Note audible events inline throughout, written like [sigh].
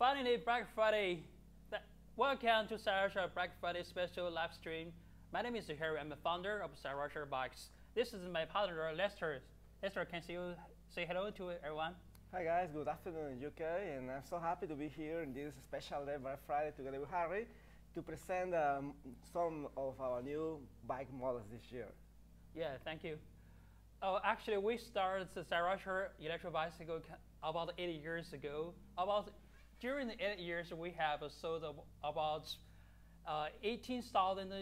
Finally, Black Friday. Welcome to Cyrusher Black Friday special live stream. My name is Harry. I'm the founder of Cyrusher Bikes. This is my partner, Lester. Lester, can you say hello to everyone? Hi guys, good afternoon UK, and I'm so happy to be here in this special day, Black Friday, together with Harry, to present um, some of our new bike models this year. Yeah, thank you. Oh, actually, we started the Cyrusher electric bicycle about eight years ago. About during the eight years, we have sold about uh, 18,000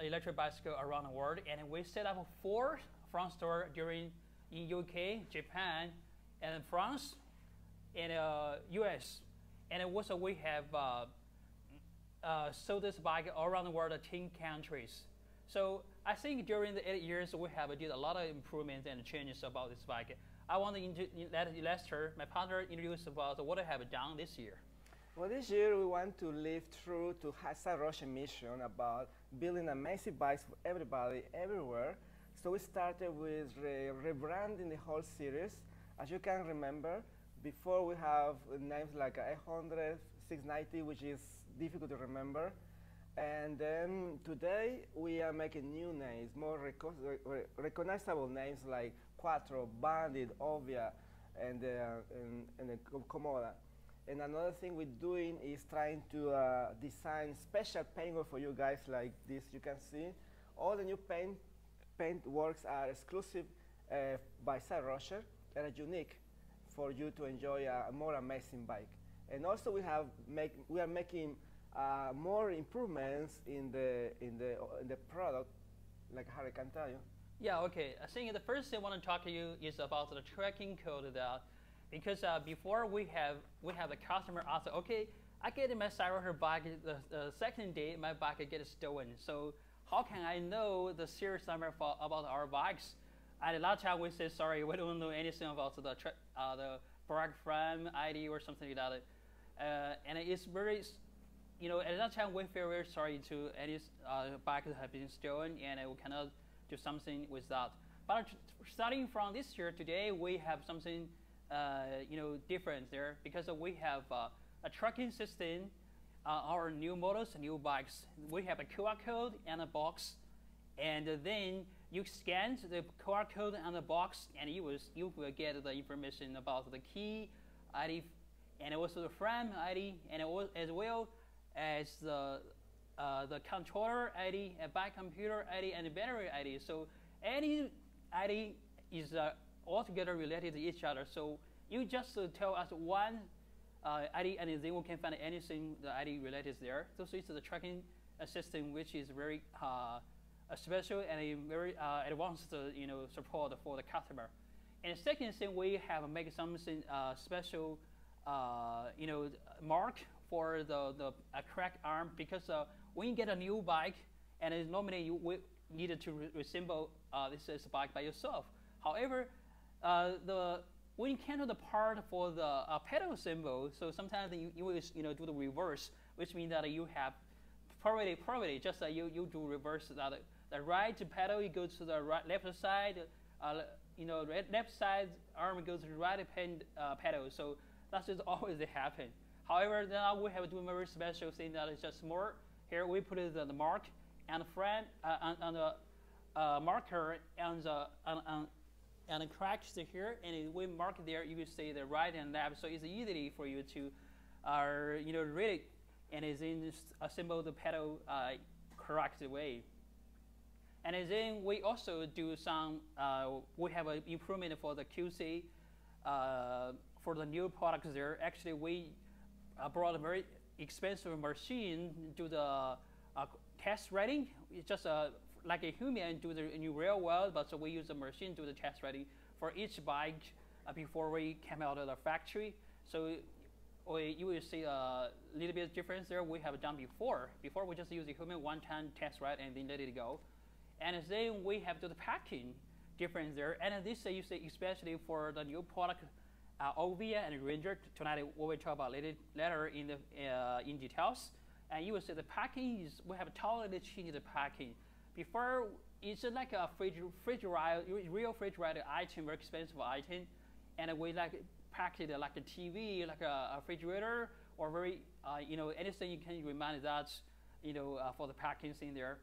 electric bicycle around the world, and we set up four front store during in UK, Japan, and France, and uh, US. And also we have uh, uh, sold this bike all around the world, 10 countries. So I think during the eight years, we have did a lot of improvements and changes about this bike. I want to let Lester, my partner, introduce about what I have done this year. Well, this year we want to live true to Cyrusher's mission about building amazing bikes for everybody, everywhere. So we started with re rebranding the whole series. As you can remember, before we have names like 800, 690, which is difficult to remember. And then today we are making new names, more reco re recognizable names like Kuattro, Bandit, Ovia, and, uh, and, and Kommoda. And another thing we're doing is trying to uh, design special paintwork for you guys like this. You can see all the new paint paint works are exclusive uh, by Cyrusher and are unique for you to enjoy a, more amazing bike. And also we have make we are making uh, more improvements in the in the in the product, like Harry can tell you. Yeah, okay. I think the first thing I want to talk to you is about the tracking code that, because uh, before we have we have a customer ask, okay, I get my cyber bike the, the second day, my bike gets stolen. So how can I know the serious number for, about our bikes? And a lot of time we say, sorry, we don't know anything about the uh, the bike frame ID or something like that. Uh, and it's very, you know, at that time we feel very sorry to any uh, bike that have been stolen and we cannot do something with that. But starting from this year, today we have something uh, you know different there because we have uh, a tracking system. Uh, our new models, new bikes, we have a QR code and a box, and then you scan the QR code and the box, and you will you will get the information about the key ID and also the frame ID, and as well as the uh, the controller ID, a back computer ID, and battery ID. So any ID is uh, altogether related to each other. So you just uh, tell us one uh, ID, and then we can find anything the ID related there. So, it's the tracking system, which is very uh, special and a very uh, advanced, you know, support for the customer. And the second thing, we have make something special, you know, mark for the, the crack arm because uh, when you get a new bike, and normally you needed to re resemble uh, this is bike by yourself. However, uh, the when you can do the part for the uh, pedal symbol, so sometimes you, you will you know do the reverse, which means that you have probably probably just that you, you do reverse that the right pedal you go to the right left side, uh, you know left side arm goes to the right pen, uh, pedal. So that's just [laughs] always happen. However, now we have to do a very special thing that is just more. Here we put the, the mark and frame uh, on, on the uh, marker and the on, on, and the cracks here, and we mark there. You can see the right and left, so it's easy for you to, uh, you know, read it, and then assemble the pedal uh, correct way. And then we also do some. Uh, we have an improvement for the QC uh, for the new products there. Actually, we uh, brought a very expensive machine do the uh, test writing. It's just uh, like a human do the in real world, but so we use a machine do the test writing for each bike uh, before we came out of the factory. So we, you will see a little bit of difference there we have done before. Before we just use the human one-time test write and then let it go. And then we have do the packing difference there. And this you see especially for the new product uh, and Ranger. Tonight we will talk about later, later in the uh, in details. And you will see the packing is we have totally changed the packing. Before it's like a refrigerator, real refrigerator item, very expensive item, and we like packed it like a TV, like a, a refrigerator or very, uh, you know, anything you can remind that, you know, uh, for the packing in there.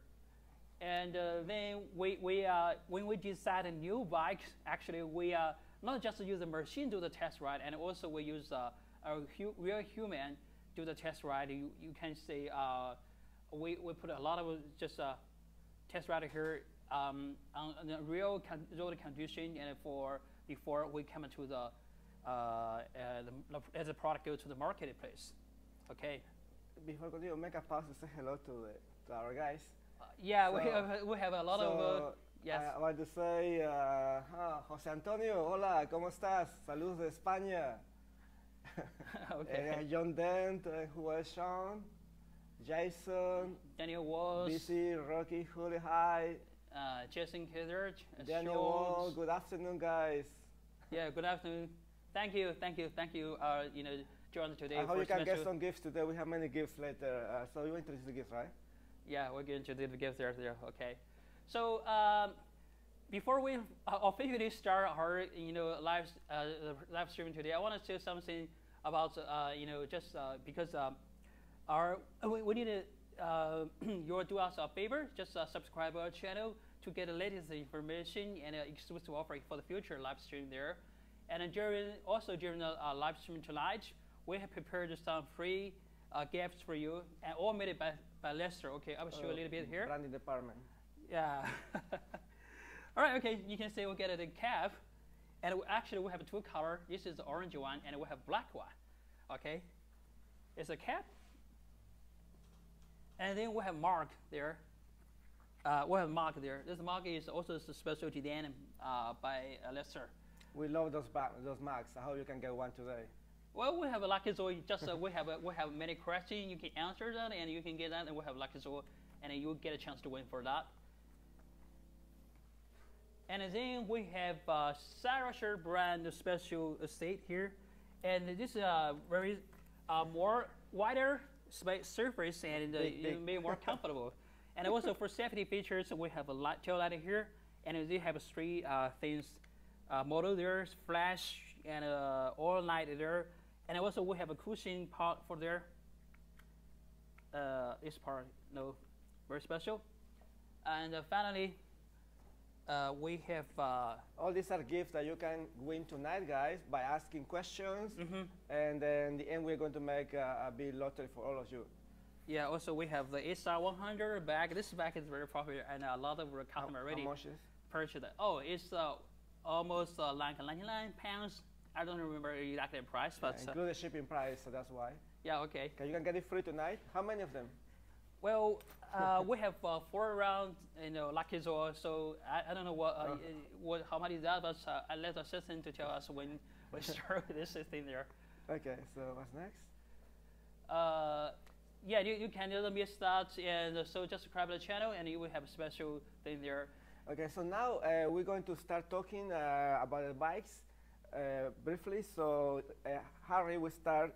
And uh, then we, we uh, when we decide a new bike, actually we uh, not just use the machine do the test ride, and also we use uh, a hu- real human do the test ride. You, you can say uh, we, we put a lot of just uh, test ride here um, on, on the real con- road condition and for before we come to the, uh, uh, the as the product go to the marketplace. Okay. Before continue, make a pause to say hello to, the, to our guys. Uh, yeah, we have we have a lot so, of uh, yes. I, I want to say, uh, ah, José Antonio, hola, ¿cómo estás? Saludos de España. [laughs] okay. Eh, John Dent, uh, who Sean, Jason, Daniel Walls, BC, Rocky, Julio, hi, uh, Jason Kidder, Daniel Wall, good afternoon, guys. Yeah, good afternoon. Thank you, thank you, thank you. Uh, you know, joined today. I hope you can get some gifts today. We have many gifts later. Uh, so you introduce the gifts, right? Yeah, we're going to do the gift there. there. Okay. So um, before we uh, officially start our you know live uh, live streaming today, I want to say something about uh, you know just uh, because um, our we, we need to uh, [clears throat] you do us a favor, just uh, subscribe our channel to get the latest information and uh, exclusive offer for the future live stream there. And during also during the uh, live stream tonight, we have prepared some free uh, gifts for you, and all made by by Lester. Okay, I will show you a little bit here. Branding department. Yeah. [laughs] All right. Okay. You can see we'll get the cap, and we, actually we have two color. This is the orange one, and we have black one. Okay. It's a cap, and then we have mark there. Uh, we have mark there. This mark is also a special design uh, by uh, Lester. We love those those marks. I hope you can get one today. Well, we have a lucky draw. Just uh, we have a, we have many questions. You can answer that, and you can get that, and we have lucky draw, and you get a chance to win for that. And then we have uh, Cyrusher brand special estate here, and this is a very uh, more wider surface and uh, Big, you may more [laughs] comfortable. and also for safety features, we have a light tail light here, and they have three uh, things uh, model there, flash and uh, all light there, and also we have a cushion part for there. Uh, this part, no, very special. And uh, finally, uh, we have uh, All these are gifts that you can win tonight, guys, by asking questions. mhm. And then in the end, we're going to make a, a big lottery for all of you. yeah. Also, we have the ASR 100 bag. This bag is very popular, and a lot of our customers already purchased it. Oh, it's uh, almost uh, like 99 pounds. I don't remember exactly the price, Yeah, but uh, include the shipping price, so that's why. yeah, okay. Okay, you can get it free tonight. How many of them? Well, uh, we have uh, four rounds, you know, lucky draw. So I, I don't know what, uh, Oh. uh, what how much is that, but uh, I let the assistant to tell us when we start with this thing there. Okay, so what's next? Uh, yeah, you, you can just miss that, and uh, so just subscribe to the channel, and you will have a special thing there. Okay, so now uh, we're going to start talking uh, about the bikes uh, briefly. So uh, Harry will start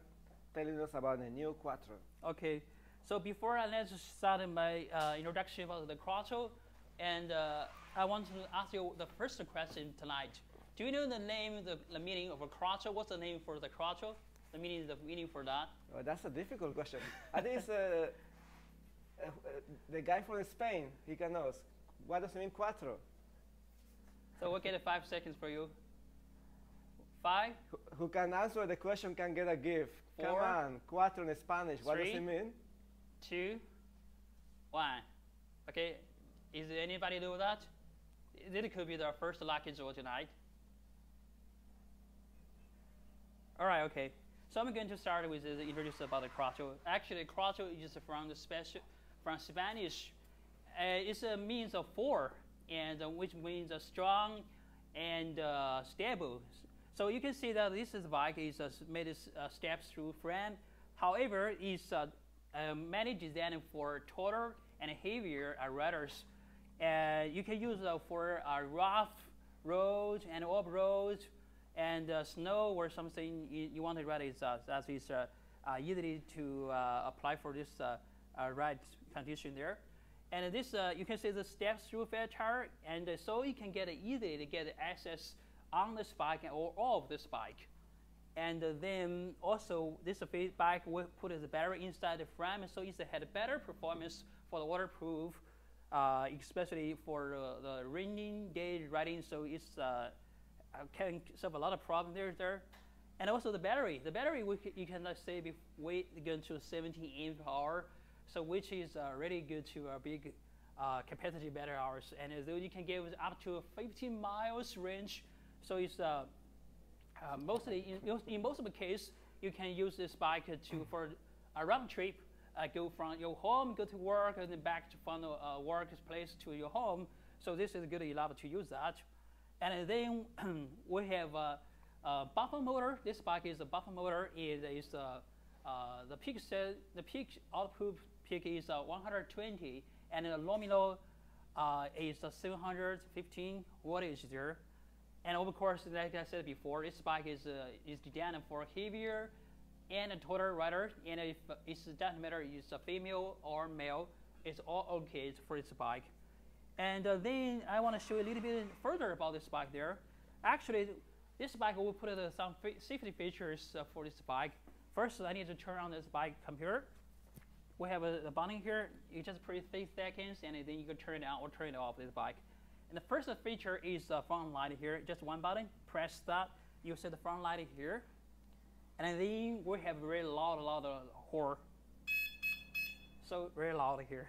telling us about the new Kuattro. Okay, so before I let's start my uh, introduction about the Kuattro, and uh, I want to ask you the first question tonight. Do you know the name, the, the meaning of a Kuattro? What's the name for the Kuattro? The meaning, the meaning for that? Oh, that's a difficult question. I think it's uh, uh, the guy from Spain. He can ask. What does it mean Kuattro? So we'll get five seconds for you. Five, Who, who can answer the question can get a gift. Come on, Kuattro in Spanish. What does it mean? Two, one. Okay, is anybody do that? This could be the first lucky draw tonight. All right, okay. So I'm going to start with the introduce about the Kuattro. Actually, Kuattro is from the special, from Spanish. Uh, it's a means of four, and uh, which means uh, strong and uh, stable. So you can see that this is bike is uh, made uh, steps through frame. However, it's uh, mainly designed for taller and heavier uh, riders. Uh, you can use uh, for uh, rough roads and off roads and uh, snow or something you, you want to ride is uh, that is uh, uh, easily to uh, apply for this ride condition there. And this you can see the steps through feature, and uh, so you can get it easily to get access on this bike or off this bike. And uh, then also this bike will put the battery inside the frame, so it had better performance for the waterproof, uh, especially for the raining day riding. So it's uh, can solve a lot of problems there. there. And also the battery. The battery we, you can let's say weight going to 17 amp hour, so which is uh, really good to a big uh, capacity battery hours. And uh, you can give up to 15 miles range. So it's uh, uh, mostly in, in, most of the case you can use this bike to for a round trip. Uh, go from your home, go to work, and then back to from the uh, workplace to your home. So this is good enough to use that. And then [clears throat] we have a, a buffer motor. This bike is a buffer motor. It is uh, uh, the peak set, the peak output peak is uh, 120, and the nominal is 715 wattage there. And of course, like I said before, this bike is uh, is designed for heavier and a taller rider. And if it doesn't matter it's a female or male, it's all okay for this bike. And uh, then I want to show you a little bit further about this bike there. Actually, this bike will put uh, some safety features uh, for this bike. First, I need to turn on this bike computer. We have a, a button here. You just press three seconds, and then you can turn it on or turn it off this bike. And the first feature is the front light here. Just one button. Press that. You see the front light here. And then we have very loud, loud horn. So very loud here.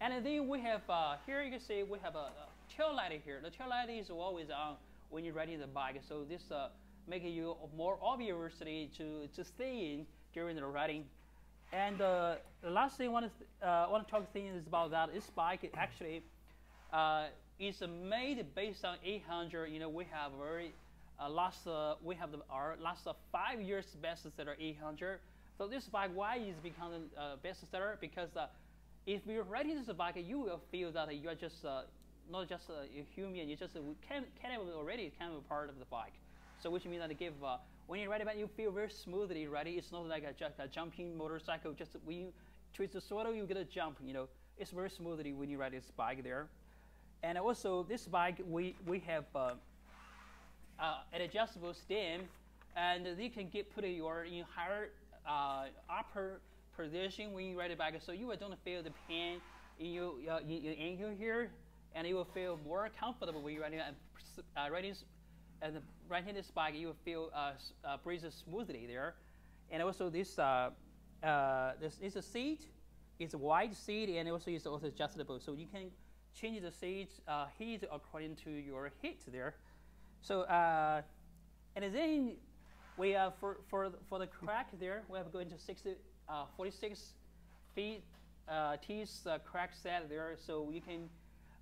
And then we have, uh, here you can see we have a, a, tail light here. The tail light is always on when you're riding the bike. So this uh, makes you more obviously to, to stay in during the riding. And uh, the last thing I want to, uh, to talk you is about that. This bike actually uh, is made based on 800. You know, we have very uh, last uh, we have the, our last uh, five years bestseller 800. So this bike, why is becoming uh, bestseller? Because uh, if you're riding this bike, you will feel that you are just uh, not just a human, you just kind of already kind of a part of the bike. So which means that give when you ride a bike, you feel very smoothly riding. It's not like a, a jumping motorcycle. Just when you twist the throttle, you get a jump. You know, it's very smoothly when you ride this bike there. And also this bike, we we have uh, uh, an adjustable stem, and you can get put your in higher uh, upper position when you ride it bike. so you don't feel the pain in your, uh, in your ankle here, and you will feel more comfortable when you're riding uh, riding and bike. You will feel uh, uh, smoothly there, and also this uh, uh, this is a seat. It's a wide seat, and also it's also adjustable, so you can change the seat uh, heat according to your heat there. So uh, and then we have for for for the crack there, we have going to 60 uh, 46 feet uh, teeth uh, crack set there, so you can,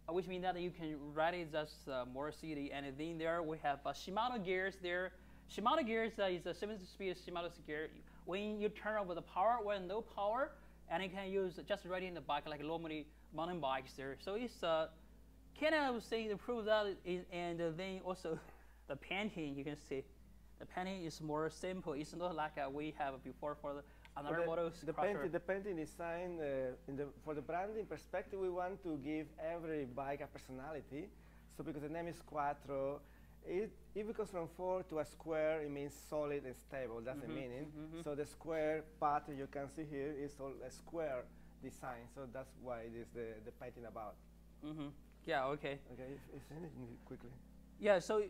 uh, which means that you can ride it just uh, more city. And then there we have Shimano gears there. Shimano gears is a 7-speed Shimano gear. When you turn over the power, when no power, and you can use just riding the bike like normally mountain bikes there. So it's uh, kind of saying to prove that, is, and then also [laughs] the painting you can see. The painting is more simple. It's not like we have before for the Another the, the, painting, the painting design, uh, the, for the branding perspective, we want to give every bike a personality. So because the name is Kuattro, it, if it goes from four to a square, it means solid and stable. That's mm -hmm, the meaning. Mm -hmm. So the square pattern you can see here is all a square design. So that's why it is the, the painting about. Mm -hmm. Yeah, okay. Okay, if, if quickly. Yeah, so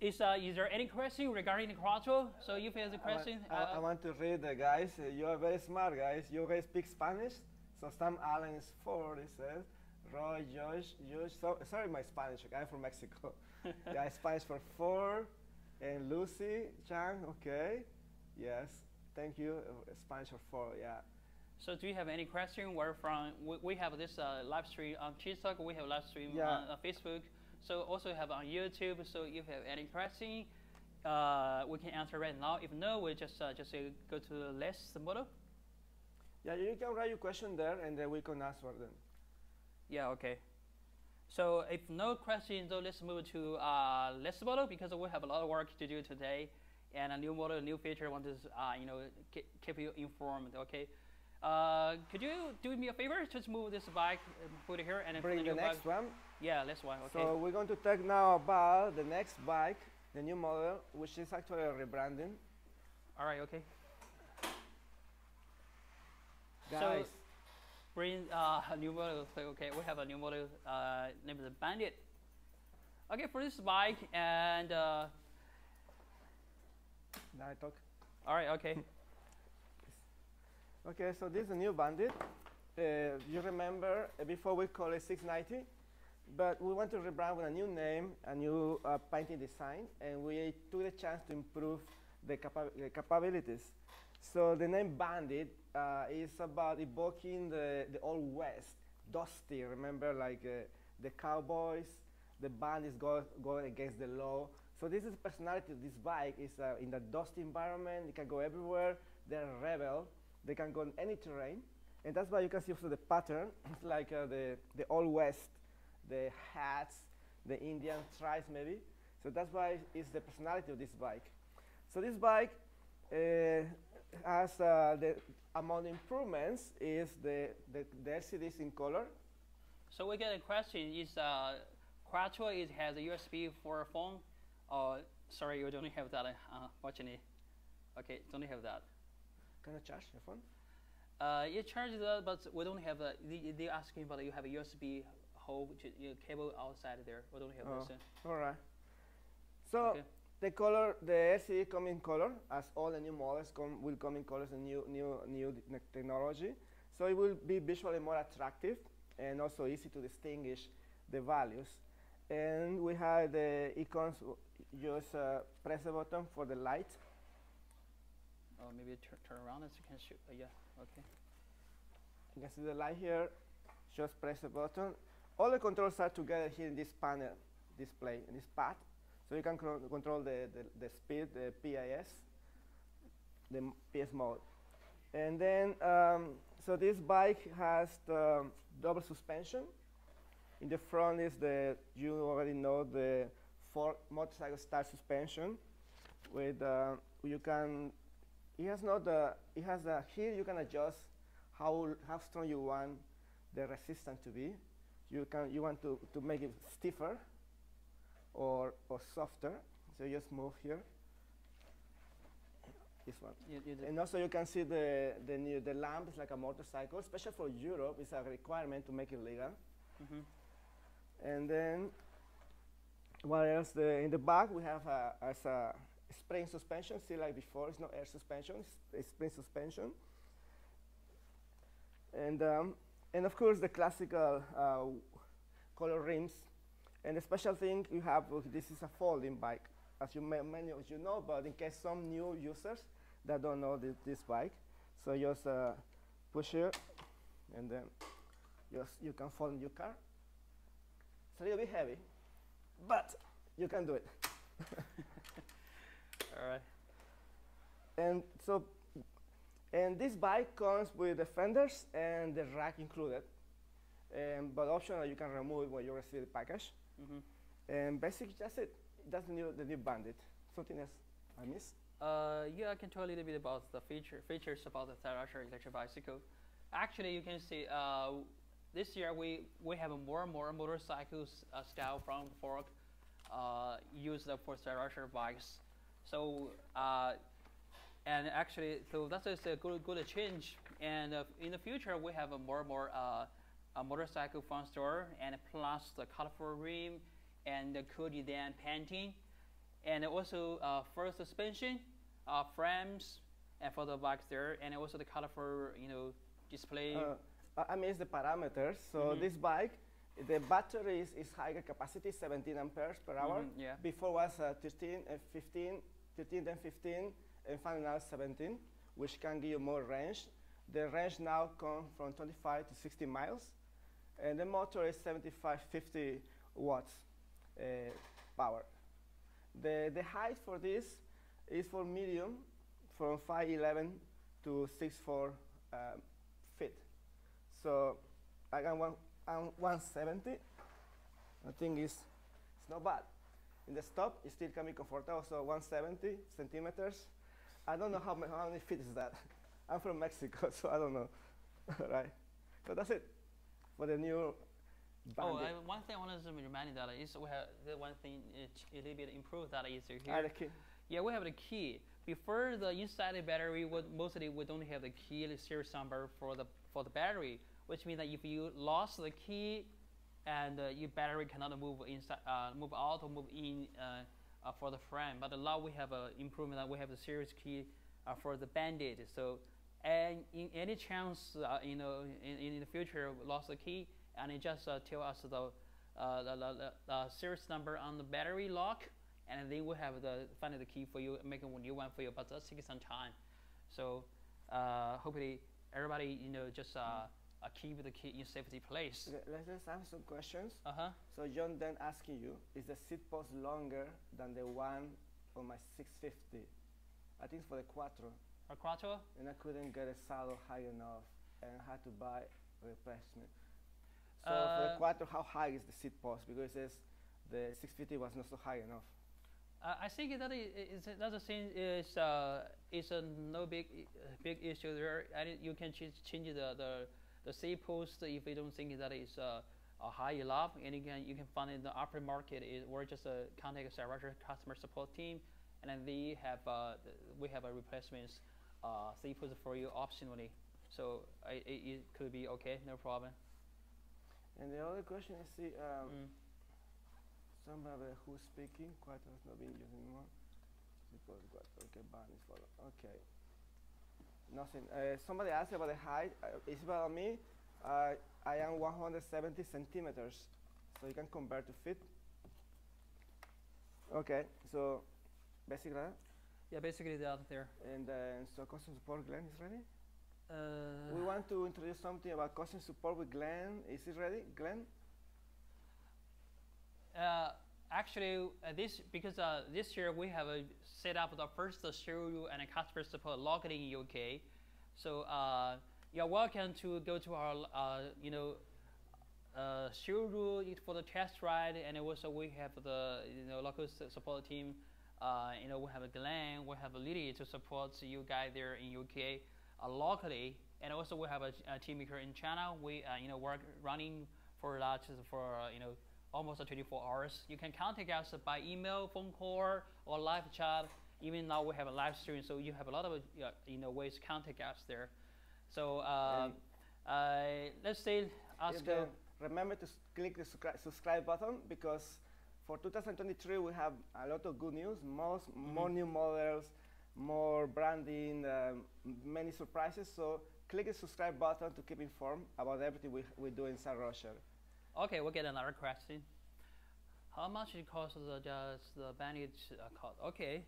is, uh, is there any question regarding the Kuattro? So you have the question? I want, I, I want to read, the guys. Uh, you are very smart, guys. You guys speak Spanish. So Sam Allen is four, he says. Roy, Josh, Josh. So, sorry, my Spanish. Okay? I'm from Mexico. [laughs] yeah, Spanish for four. And Lucy Chang, okay. Yes, thank you. Uh, Spanish for four, yeah. So do you have any question? Where from? We, we have this uh, live stream on TikTok. We have live stream yeah. on uh, Facebook. So also have on YouTube. So if you have any question, uh, we can answer right now. If no, we just uh, just uh, go to the list model. Yeah, you can write your question there, and then we can answer them. Yeah. Okay. So if no questions, so let's move to uh, list model because we have a lot of work to do today, and a new model, a new feature. I want to uh, you know keep you informed. Okay. Uh, could you do me a favor? Just move this bike, put it here, and bring the next bike. one. Yeah, this one. Okay. So we're going to talk now about the next bike, the new model, which is actually a rebranding. All right, okay. Guys, So bring uh, [laughs] a new model. So, okay, we have a new model uh, named the Bandit. Okay, for this bike and uh, now I talk. all right, okay. [laughs] Okay, so this is a new bandit. Uh, you remember uh, before we call it 690, but we want to rebrand with a new name, a new uh, painting design, and we took the chance to improve the, capa- the capabilities. So the name Bandit uh, is about evoking the, the old west, dusty. Remember, like uh, the cowboys, the bandits go going against the law. So this is the personality of this bike. is uh, in the dusty environment. It can go everywhere. They're rebel. They can go on any terrain, and that's why you can see also the pattern. [laughs] It's like uh, the the old west, the hats, the Indian tribes maybe. So that's why it's the personality of this bike. So this bike uh, has uh, the among improvements is the, the the LCDs in color. So we get a question: Is uh, Kuattro it has a USB for a phone? Uh, sorry, you don't have that. Uh, fortunately, okay, don't have that. Can I charge your phone? Uh, it charges that, but we don't have a. They, they asking about you have a USB hole which is, you know, cable outside there. We don't have Oh. uh, All right. So Okay. the color, the LCD come in color, as all the new models come will come in colors and new new new technology. So it will be visually more attractive and also easy to distinguish the values. And we have the icons. Just uh, press the button for the light. Oh, maybe tur- turn around as you can shoot. Uh, yeah. Okay. You can see the light here. Just press the button. All the controls are together here in this panel display, in this pad. So you can control the, the, the speed, the PIS, the PS mode. And then, um, so this bike has the double suspension. In the front is the, you already know, the Ford motorcycle style suspension with, uh, you can, it has not the, it has the, here you can adjust how, how strong you want the resistance to be. You can, you want to, to make it stiffer or, or softer. So you just move here. This one. You, you And also you can see the, the new, the lamp is like a motorcycle, especially for Europe, it's a requirement to make it legal. Mm -hmm. And then, what else? The, in the back we have a, as a spring suspension, still like before. It's not air suspension; it's, spring suspension. And um, and of course the classical uh, color rims. And the special thing you have, uh, this is a folding bike, as you may, many of you know. But in case some new users that don't know thi- this bike, so just uh, push here, and then just you can fold your car. It's a little bit heavy, but you can do it. [laughs] All right. And so, and this bike comes with the fenders and the rack included. Um, but optional, you can remove it when you receive the package. Mhm. And basically, that's it. That's the new, the new Bandit. Something else I missed? Uh, yeah, I can tell a little bit about the feature features about the Cyrusher electric bicycle. Actually, you can see uh, this year we we have more and more motorcycles uh, style from Ford uh, used for Cyrusher bikes. So uh, and actually, so that is a good good change. And uh, in the future, we have a more and more uh, a motorcycle front store and plus the colorful rim and the cool design painting and also uh, for suspension, uh, frames, and for the bikes there, and also the colorful, you know, display. Uh, I- missed the parameters. So Mhm. this bike, the battery is, is higher capacity, 17 amperes per hour. Mhm, yeah. Before was uh, 13 and 15, 13 then 15, and finally now 17, which can give you more range. The range now comes from 25 to 60 miles, and the motor is 75, 50 watts uh, power. The, the height for this is for medium, from 5'11 to 6'4 um, feet. So I got one, I'm 170. I think it's, it's not bad. In the stop, it still can be comfortable, so 170 centimeters. I don't know how, ma- how many feet is that. [laughs] I'm from Mexico, [laughs] so I don't know. [laughs] right? So that's it for the new oh, Bandit. I, one thing I wanted to remind you that is we have the one thing uh, a little bit improved that is here. Ah, the key. Yeah, we have the key. before the inside the battery, would mostly we don't have the key the series number for the for the battery, which means that if you lost the key, and uh, your battery cannot move inside, uh, move out or move in uh, uh for the frame. But now we have an improvement that we have the series key uh, for the bandit. So, and in any chance, uh, you know, in, in the future we lost the key, and it just tell us the, the, the, series number on the battery lock and then we have the find the key for you, make a new one for you, but that takes some time. So uh, hopefully everybody you know just uh, uh, keep the key in safety place. Okay, let's just ask some questions. Uh huh. So John then asking you, is the seat post longer than the one on my 650? I think for the Kuattro. For Kuattro? And I couldn't get a saddle high enough and had to buy replacement. So for the uh, Kuattro, how high is the seat post? Because it says the 650 was not so high enough. Uh, I think that is that's thing is uh, is a no big big issue there. And you can change, change the the the C post if you don't think that is uh, a high enough, and you can you can find in the upper market is or just a contact Cyrusher customer support team, and then they have uh, we have a replacement uh, C post for you optionally. So it, it could be okay, no problem. And the other question is see. Um, mm somebody who's speaking, quite has not been used anymore. Because what? Okay, ban is follow. Okay. Nothing. Uh, somebody asked about the height. Uh, it's about me. Uh, I am 170 centimeters, so you can convert to feet. Okay, so basically. Yeah, basically the that there. And uh, so custom support, Glenn is ready. Uh, we want to introduce something about custom support with Glenn. Is it ready, Glenn? Uh, actually, uh, this because uh, this year we have set up the first showroom and customer support logged in UK. So uh, you're welcome to go to our uh, you know uh, showroom for the test ride, and also we have the you know local support team. you know we have Glenn, we have Lily to support you guys there in UK locally, and also we have a, a team here in China. We you know work running for that for you know almost 24 hours. You can contact us by email, phone call, or live chat. Even now we have a live stream, so you have a lot of you know ways to contact us there. So uh, uh, let's say ask. Yeah, remember to click the subscribe button because for 2023 we have a lot of good news, most, mm -hmm. more new models, more branding, um, many surprises. So click the subscribe button to keep informed about everything we, we do inside Rocher. Okay, we'll get another question. How much it costs the, just the Bandit uh, cost? Okay,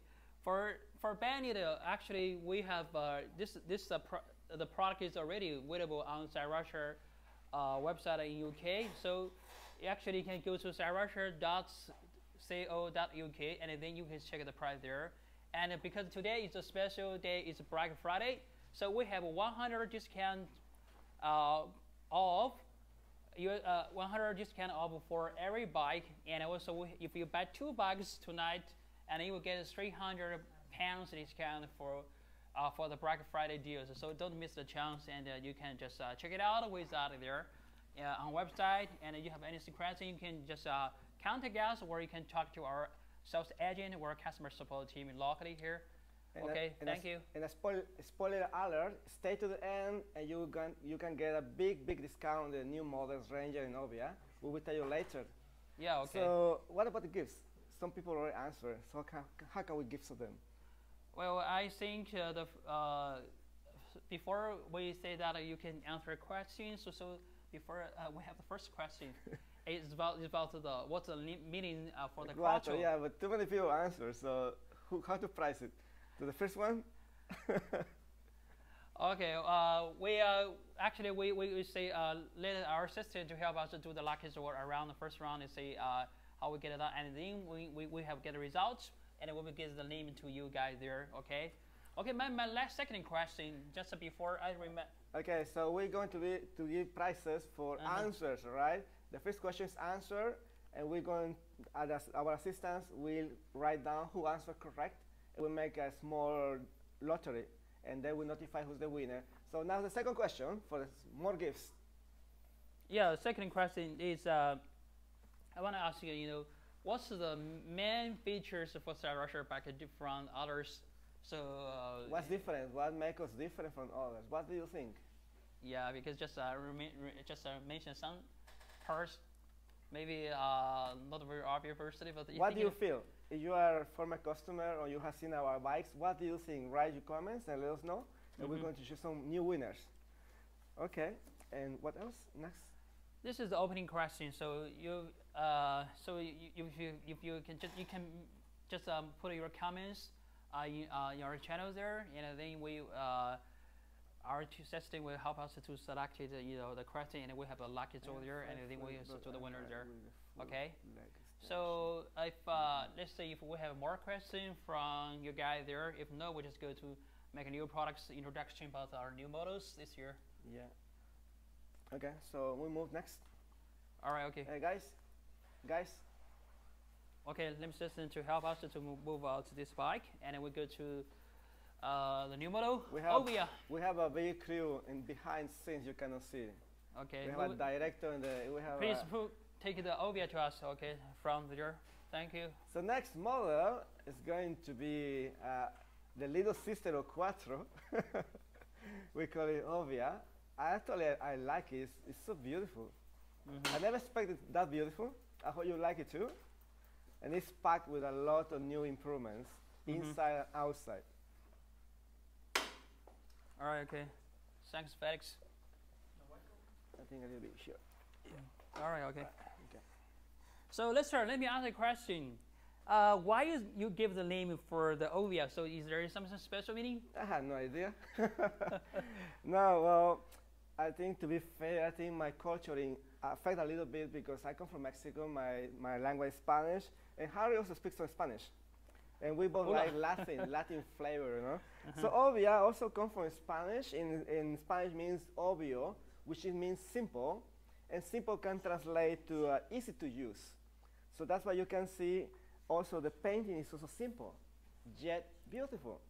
for for Bandit, uh, actually we have uh, this this uh, pro the product is already available on Cyrusher uh, website in UK. So actually you can go to cyrusher.co.uk and then you can check the price there. And because today is a special day, it's Black Friday, so we have 100 discount off you uh, 100 discount off for every bike, and also if you buy two bikes tonight, and you will get 300 pounds discount for uh, for the Black Friday deals. So don't miss the chance, and uh, you can just uh, check it out with that there uh, on website. And if you have any question, you can just uh, contact us, or you can talk to our sales agent or customer support team locally here. And okay, a, thank a, you. And a spoil, spoiler alert, stay to the end and you can, you can get a big, big discount on the new models, Ranger and Novia. We will tell you later. Yeah, okay. So what about the gifts? Some people already answered, so can, how can we give to them? Well, I think uh, the, uh, before we say that you can answer questions, so, so before uh, we have the first question, [laughs] it's about, it's about the, what's the meaning uh, for the Kuattro. Yeah, but too many people answer, so who, how to price it? To the first one? [laughs] okay, uh, we uh, actually we, we, we say uh, let our assistant to help us to do the lucky draw around the first round and see uh, how we get it done, and then we, we, we have get the results and we will give the name to you guys there. Okay. Okay, my, my last second question just before I remember. Okay, so we're going to be to give prizes for -huh. answers, right? The first question is answer, and we're going, as our assistants will write down who answered correct, we make a small lottery and then we notify who's the winner. So now the second question for more gifts. Yeah, the second question is uh, I want to ask you, you know, what's the main features for Cyrusher package from others? So uh, What's different? What makes us different from others? What do you think? Yeah, because just uh, just uh, mention some parts, maybe uh, not very obvious but What do you [laughs] feel? If you are a former customer or you have seen our bikes, what do you think? Write your comments and let us know. And we're Mhm. going to choose some new winners. Okay. And what else? Next. This is the opening question. So you, uh, so you, you, if you, if you can just, you can just um, put your comments uh, in, uh, in our channel there, and then we, uh, our system will help us to select it, you know, the question, and we have a lucky draw there, and then we will to the winner there. Okay. So if uh, let's say if we have more questions from you guys there, if no, we just go to make a new products introduction about our new models this year. Yeah. Okay. So we move next. All right, okay. Hey guys, guys. Okay, let me just to help us to move, out to this bike, and then we go to uh, the new model, We have- Ovia. We have a big crew in behind scenes you cannot see. Okay, we have a director and we have. please take the Ovia to us. Okay, from there. Thank you. So next model is going to be uh, the little sister of Quattro. [laughs] we call it Ovia. I actually I like it. It's, it's so beautiful. Mhm. I never expected that beautiful. I hope you like it too. And it's packed with a lot of new improvements Mhm. inside and outside. All right, okay. Thanks, Felix. I think a little bit sure. All right, okay. Okay. So let's start. Let me ask a question. Uh, why is you give the name for the Ovia? So is there something special meaning? I had no idea. [laughs] no, well, I think to be fair, I think my culture in, affect a little bit because I come from Mexico. My, my language is Spanish, and Harry also speaks some Spanish. And we both Hola. like Latin, [laughs] Latin flavor, you know. Uh-huh. So Ovia also comes from Spanish. In, in Spanish means obvio, which means simple, and simple can translate to uh, easy to use. So that's why you can see also the painting is also simple, yet beautiful.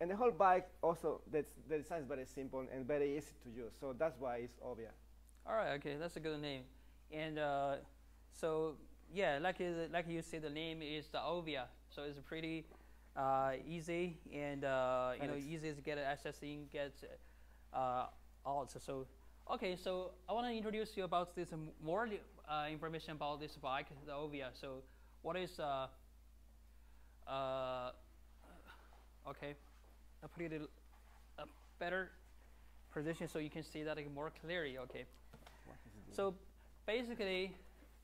And the whole bike also, that's, the design is very simple and very easy to use. So that's why it's Ovia. All right, okay, that's a good name. And uh, so, yeah, like you, like you say, the name is the Ovia. So it's pretty uh, easy and uh, you know easy to get accessing, get uh, out. So, okay, so I want to introduce you about this more uh, information about this bike, the Ovia. So, what is uh, uh, okay? I put it a better position so you can see that more clearly. Okay. So basically,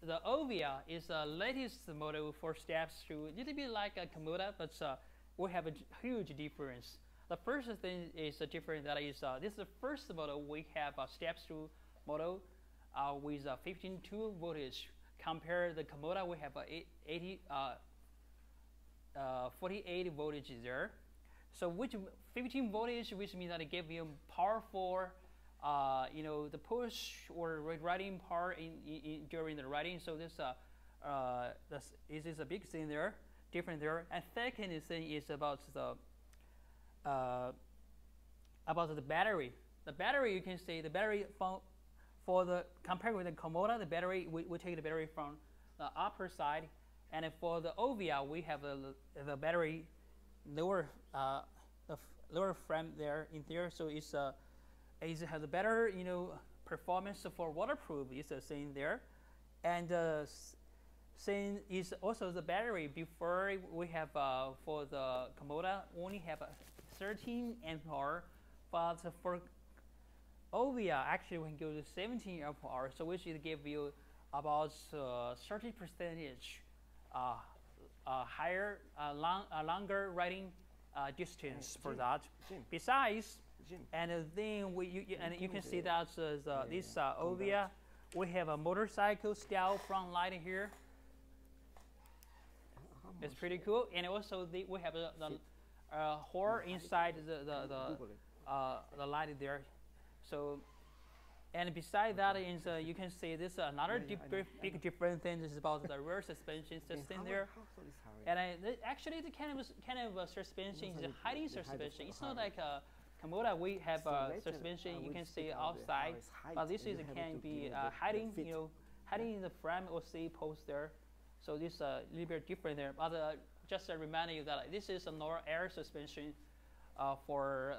the Ovia is the latest model for steps through. A little bit like a Kommoda, but uh, we have a huge difference. The first thing is the difference that is uh, this is the first model we have a steps through model uh, with a 15.2 voltage. Compare the Kommoda, we have a 80, uh, uh, 48 voltage there. So which 15 voltage, which means that it give you powerful, uh, you know, the push or writing power in, in, in during the writing. So this uh, uh, this is is a big thing there, different there. And second thing is about the uh, about the battery. The battery you can see the battery for the compared with the Kommoda, the battery we, we take the battery from the upper side, and for the Ovia we have the the battery lower uh, the lower frame there in there, so it's uh, it has a better you know performance for waterproof. Is a thing there, and uh, s- thing is also the battery. Before we have uh, for the Kommoda only have a 13 amp hour, but for Ovia actually we can go to 17 amp hour, so which will give you about uh, 30 percentage uh, uh, higher, uh, long, uh, longer riding uh, distance for Jim, that. Besides, and uh, then we, you, you, and you can see that uh, the, this uh. Ovia, we have a motorcycle style front light here. It's pretty cool, and also the, we have the, the uh, horror inside the the, the uh, the light there. So, and beside that is uh, you can see this uh, another Yeah, yeah, dif- I know, I big different thing is about the rear suspension [laughs] system how- there. how? And I, th- actually, the kind of kind of uh, suspension is a hiding the height of suspension. It's not like a Kommoda. We have uh, suspension you can see outside, but this is can be uh, hiding. You know, hiding in the frame or see post there. So this uh, a little bit different there. But uh, just a reminder you that this is a normal air suspension. uh, for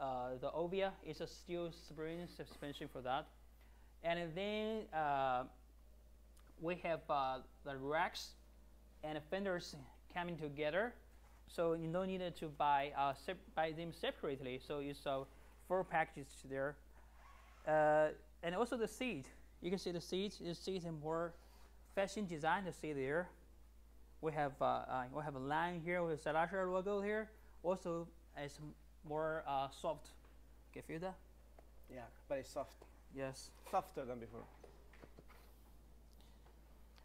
uh, uh, the Ovia. is a steel spring suspension for that. And then uh, we have uh, the racks and fenders coming together. So you don't need to buy uh, buy them separately. So it's a full package there. Uh, and also the seat. You can see the seat. The is more fashion design. To see there. We have uh, uh, we have a line here with Cyrusher logo here. Also, it's more uh, soft. Can you feel that? Yeah, very soft. Yes. Softer than before.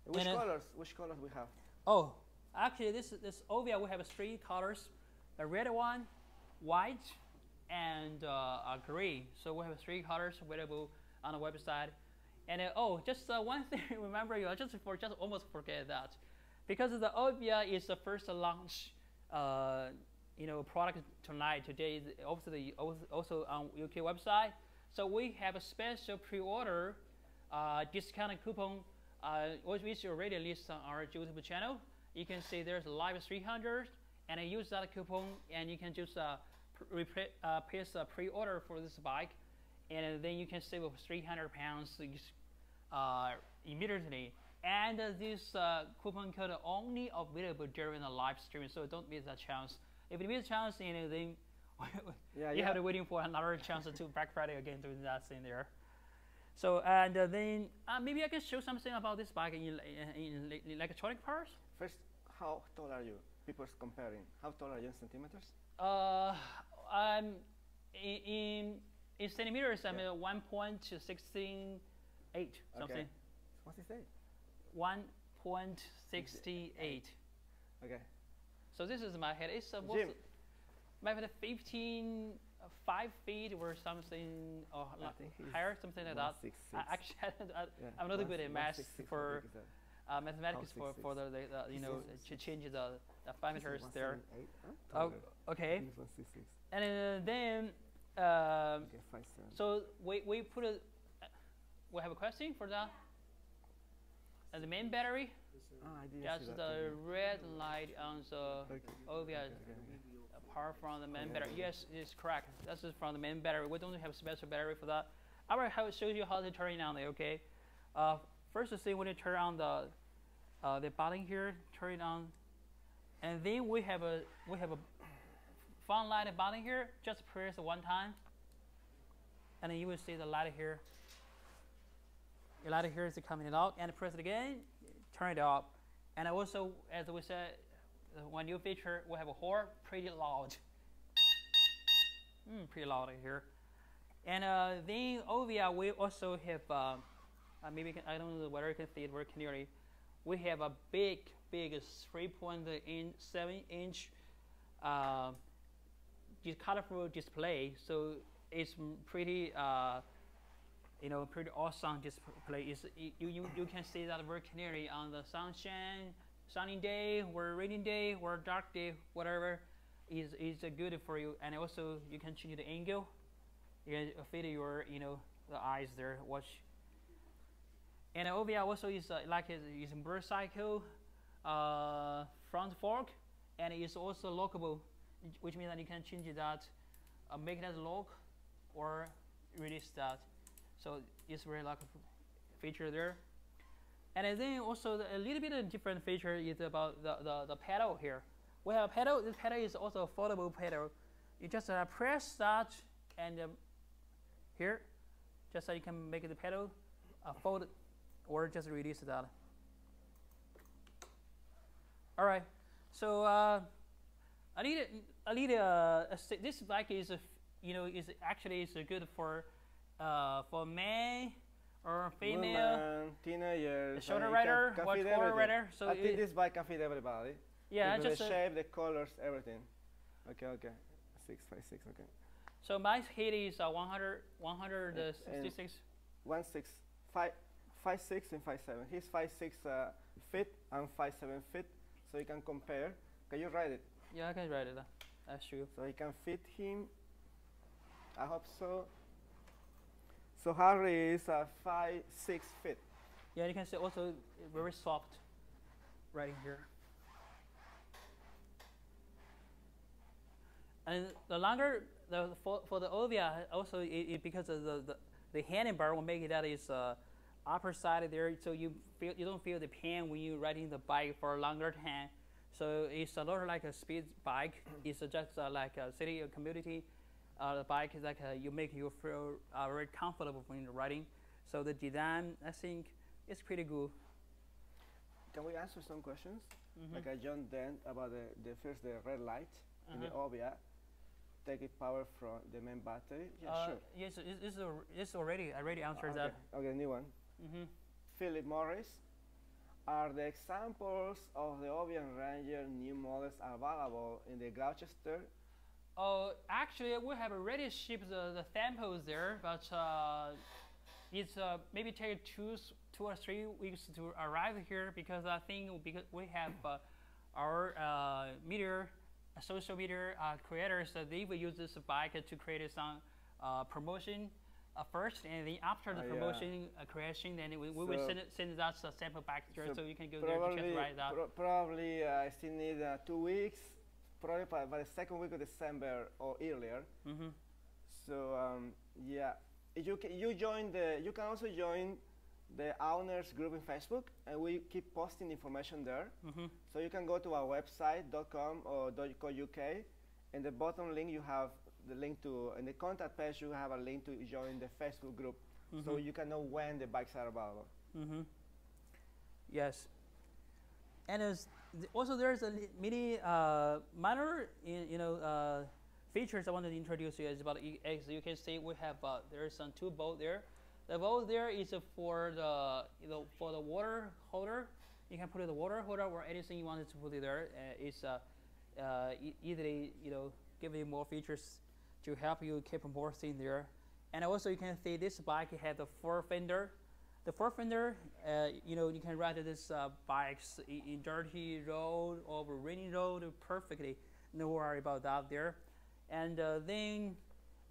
Which And, colors? Which colors we have? Oh, actually, this this Ovia we have three colors: the red one, white, and uh, uh, gray. So we have three colors available on the website. And uh, oh, just uh, one [laughs] thing, remember you just for just almost forget that, because the Ovia is the first launch, uh, you know, product tonight. Today is also the also on UK website. So we have a special pre-order uh, discount coupon, uh, which is already listed on our YouTube channel. You can see there's live 300, and I use that coupon, and you can just uh, uh, place a pre-order for this bike, and then you can save 300 pounds uh, immediately. And uh, this uh, coupon code only available during the live stream, so don't miss that chance. If you miss a chance, you know, then [laughs] Yeah, you yeah. have to waiting for another chance to [laughs] Black Friday again doing that thing there. So and uh, then uh, maybe I can show something about this bike in, in, in electronic parts. First, how tall are you? People's comparing. How tall are you in centimeters? Uh, I'm in, in in centimeters. I'm Yeah. one point sixteen eight something. Okay. What's his name? One point sixty eight. Okay. So this is my head. It's uh, Jim. most, maybe 15, uh, five feet or something, or I like think higher, something like that. 166. I, actually, [laughs] I, Yeah, I'm not one- good at math 166, for think is that. uh, mathematics for, for the, the, the you know to change the, the This is parameters there. 178, huh? Oh, okay. And uh, then um, Okay, 57. so we we put a. We have a question for that. And the main battery, Ah, just the red light on the Okay. OVI Okay, apart from the main battery. Yes, it's correct. This is from the main battery. We don't have special battery for that. I will have show you how to turn it on okay? Uh, first thing when you turn on the uh, the button here, turn it on. And then we have a we have a fun light button here. Just press one time. And then you will see the light here. The light here is coming out and press it again, turn it off. And also, as we said, uh, one new feature, we have a horn pretty loud. Mm, pretty loud here. And uh, then Ovia, we also have, uh, uh, maybe can, I don't know whether you can see it very clearly. We have a big, big 3.7 inch uh, dis- colorful display. So it's pretty, uh, you know, pretty awesome display. It's, you, you, you can see that very clearly on the sunshine, sunny day, or rainy day, or dark day, whatever is is good for you. And also you can change the angle. You can fit your, you know, the eyes there. Watch. And Ovia also is uh, like is is motorcycle, uh, front fork, and it's also lockable, which means that you can change that, uh, make that lock, or release that. So it's very like feature there. And then also the, a little bit of different feature is about the, the, the pedal here. We have a pedal. This pedal is also a foldable pedal. You just uh, press that and um, here, just so you can make the pedal uh, fold or just release that. All right. So uh, I need a- I need a, a this bike is you know is actually is good for uh, for men or female. Women, teenagers. shoulder rider, what color everything. rider, so I think this bike can fit everybody. Yeah, just the shape, the colors, everything. Okay, okay. Six, five, six. Okay. so my height is uh, 100 166. One six, five, five six and five seven. He's five six uh, feet and five seven feet, so you can compare. Can you write it? Yeah, I can write it. uh, That's true. So you can fit him. I hope so. So Harry is uh, five six feet. Yeah, you can see also very soft writing here. And the longer the for, for the Ovia also it, it, because of the, the the handlebar will make it that is uh, upper side there, so you feel you don't feel the pain when you're riding the bike for a longer time. So it's a lot like a speed bike. It's just uh, like a city or community. Uh, the bike is like a, you make you feel uh, very comfortable when you're riding. So the design, I think, is pretty good. Can we answer some questions? Mhm. Like I John Dent about the, the first the red light in the Uh-huh. Ovia, taking power from the main battery. Yeah, Uh, sure. Yes, it's, it's, al- it's already I already answered okay. that. Okay, new one. hmm Philip Morris. Are the examples of the Ovian Ranger new models available in the Gloucester? Oh, actually, we have already shipped the, the samples there, but uh, it's uh, maybe take two, two or three weeks to arrive here because I think because we have uh, our uh, media, uh, social media uh, creators, uh, they will use this bike to create some uh, promotion uh, first, and then after the Ah, yeah. promotion uh, creation, then we, we will send, it- send us a sample back there so so you can go there to Probably, just ride that. pro- probably uh, I still need uh, two weeks, probably by, by the second week of December or earlier. hmm So um, yeah, you can you join the you can also join the owners group in Facebook, and we keep posting information there. hmm So you can go to our website dot .com or .co.uk, In the bottom link you have the link to in the contact page you have a link to join the Facebook group, so Mhm. you can know when the bikes are available. Mm-hmm. Yes. And there's also there's a many uh, minor you know uh, features I wanted to introduce you is about as you can see we have uh, there's some two bolt there. The bolt there is for the you know for the water holder. You can put the water holder or anything you wanted to put it there. Uh, it's uh, uh, e- easily you know give you more features to help you keep more thing there. And also you can see this bike has a four fender the four fender, uh, you know, you can ride this uh, bikes in, in dirty road or rainy road perfectly. No worry about that there. And uh, then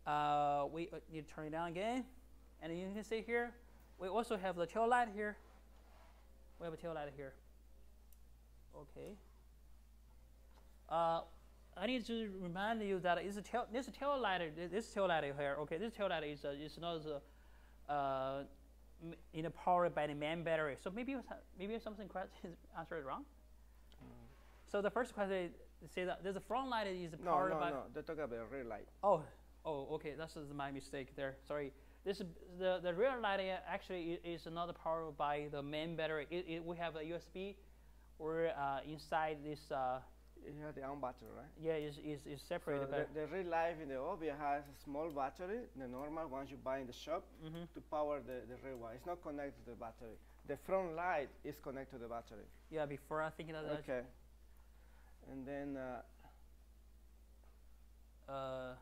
uh, we uh, you turn it down again, and you can see here, we also have the tail light here. We have a tail light here. Okay. Uh, I need to remind you that tail, this tail light, this tail light here. Okay, this tail light is uh, is not a, uh, you know, powered by the main battery. So maybe maybe something question answered wrong. So the first question is say that there's a front light is No, powered no, by. no. They talk about rear light. Oh, oh, okay. That's my mistake there. Sorry. This is the the rear light actually is not powered by the main battery. It, it, we have a USB, or uh, inside this. Uh, You have the own battery, right? yeah, is is is So separated by. the, the real life in the Ovia has a small battery, the normal ones you buy in the shop, hmm to power the, the rear one. It's not connected to the battery. The front light is connected to the battery. Yeah, before I think that. Okay. And then, uh, Uh,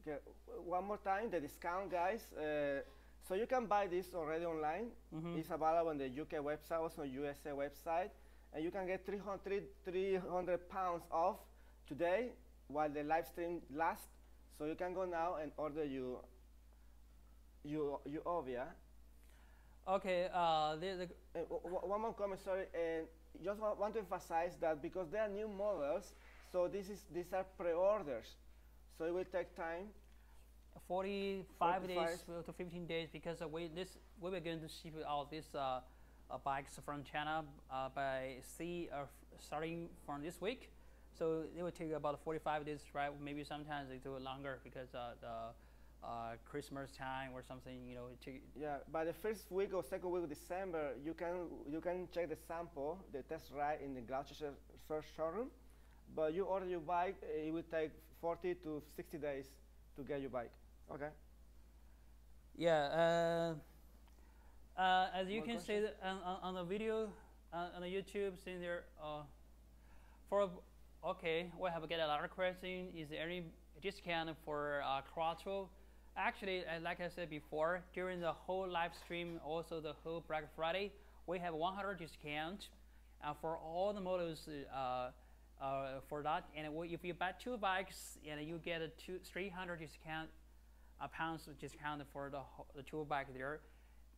okay, one more time, the discount, guys. Uh, so you can buy this already online. mhm. It's available on the UK website, also USA website, and you can get 300, 300 pounds off today while the live stream lasts. So you can go now and order you, you, you Ovia. Okay. Uh, the, the, Uh, one more comment, sorry, and just wa- want to emphasize that because they are new models, so this is these are pre-orders, so it will take time. 45 days to 15 days because uh, we this we were going to ship out uh, uh, bikes from China uh, by sea uh, starting from this week. So it will take about 45 days, right? Maybe sometimes it do it longer because uh, the uh, Christmas time or something. You know, Yeah, by the first week or second week of December, you can you can check the sample, the test ride in the Gloucestershire first showroom, but you order your bike, uh, it will take 40 to 60 days to get your bike. Okay. yeah. Uh, uh, as you More can see on, on, on the video uh, on the YouTube, seeing there. Uh, for okay, we have get a lot of questions. Is there any discount for uh, Kuattro? Actually, uh, like I said before, during the whole live stream, also the whole Black Friday, we have 100 discount uh, for all the models uh, uh, for that. And if you buy two bikes, and you get a two 300 discount uh, pounds discount for the the two bike there.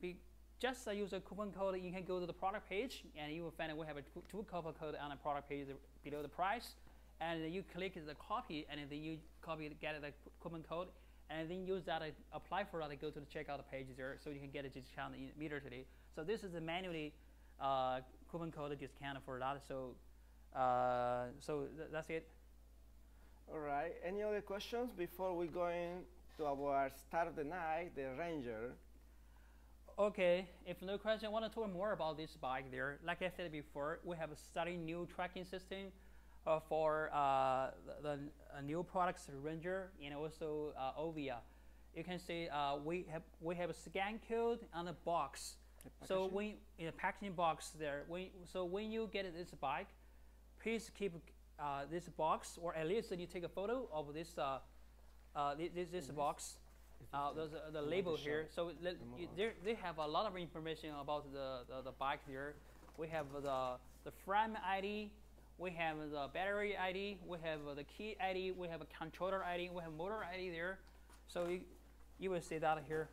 Be, just uh, use a coupon code. You can go to the product page, and you will find we have a two, coupon code on the product page below the price. and you click the copy, and then you copy get the coupon code, and then use that uh, apply for that go to the checkout page there, so you can get a discount immediately. So this is a manually uh, coupon code discount for that. So uh, so th that's it. All right. Any other questions before we go in to our start of the night, the Ranger? Okay, if no question, I want to talk more about this bike there. Like I said before, we have a study new tracking system uh, for uh, the, the new products Ranger and also uh, Ovia. You can see uh, we have we have a scan code on the box. So when in a packaging box there, when so when you get this bike, please keep uh, this box or at least you take a photo of this uh, this, this, this box uh, there's a, the label here. So let, you, they have a lot of information about the, the, the, bike here. We have the, the frame ID, we have the battery ID, we have the key ID, we have a controller ID, we have motor ID there. So you, you will see that here.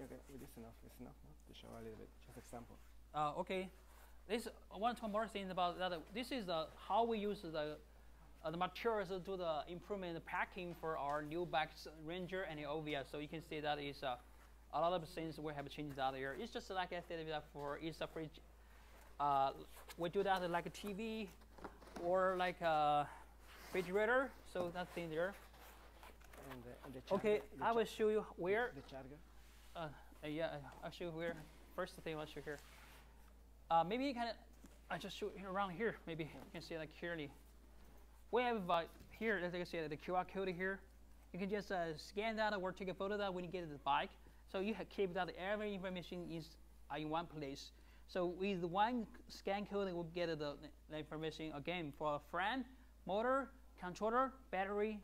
Okay, it's enough, it's enough no? to show a little bit, just example. Uh, okay, this, I want to talk more things about that. This is the, how we use the uh, the materials to do the improvement packing for our new bikes Ranger and the Ovia. So you can see that is uh, a lot of things we have changed out here. It's just like I said before, it's a fridge. Uh, we do that like a TV or like a refrigerator. So that's in there. And the, and the okay, the I will show you where. The charger. Uh, yeah, I'll show you where. First thing I'll show here. Uh, maybe you can. I just show around here. Maybe you can see like clearly we have uh, here, as I see, the QR code here. You can just uh, scan that or take a photo of that when you get the bike. So you have keep that every information is uh, in one place. So with one scan code, we'll get the, the information again for a frame, motor, controller, battery,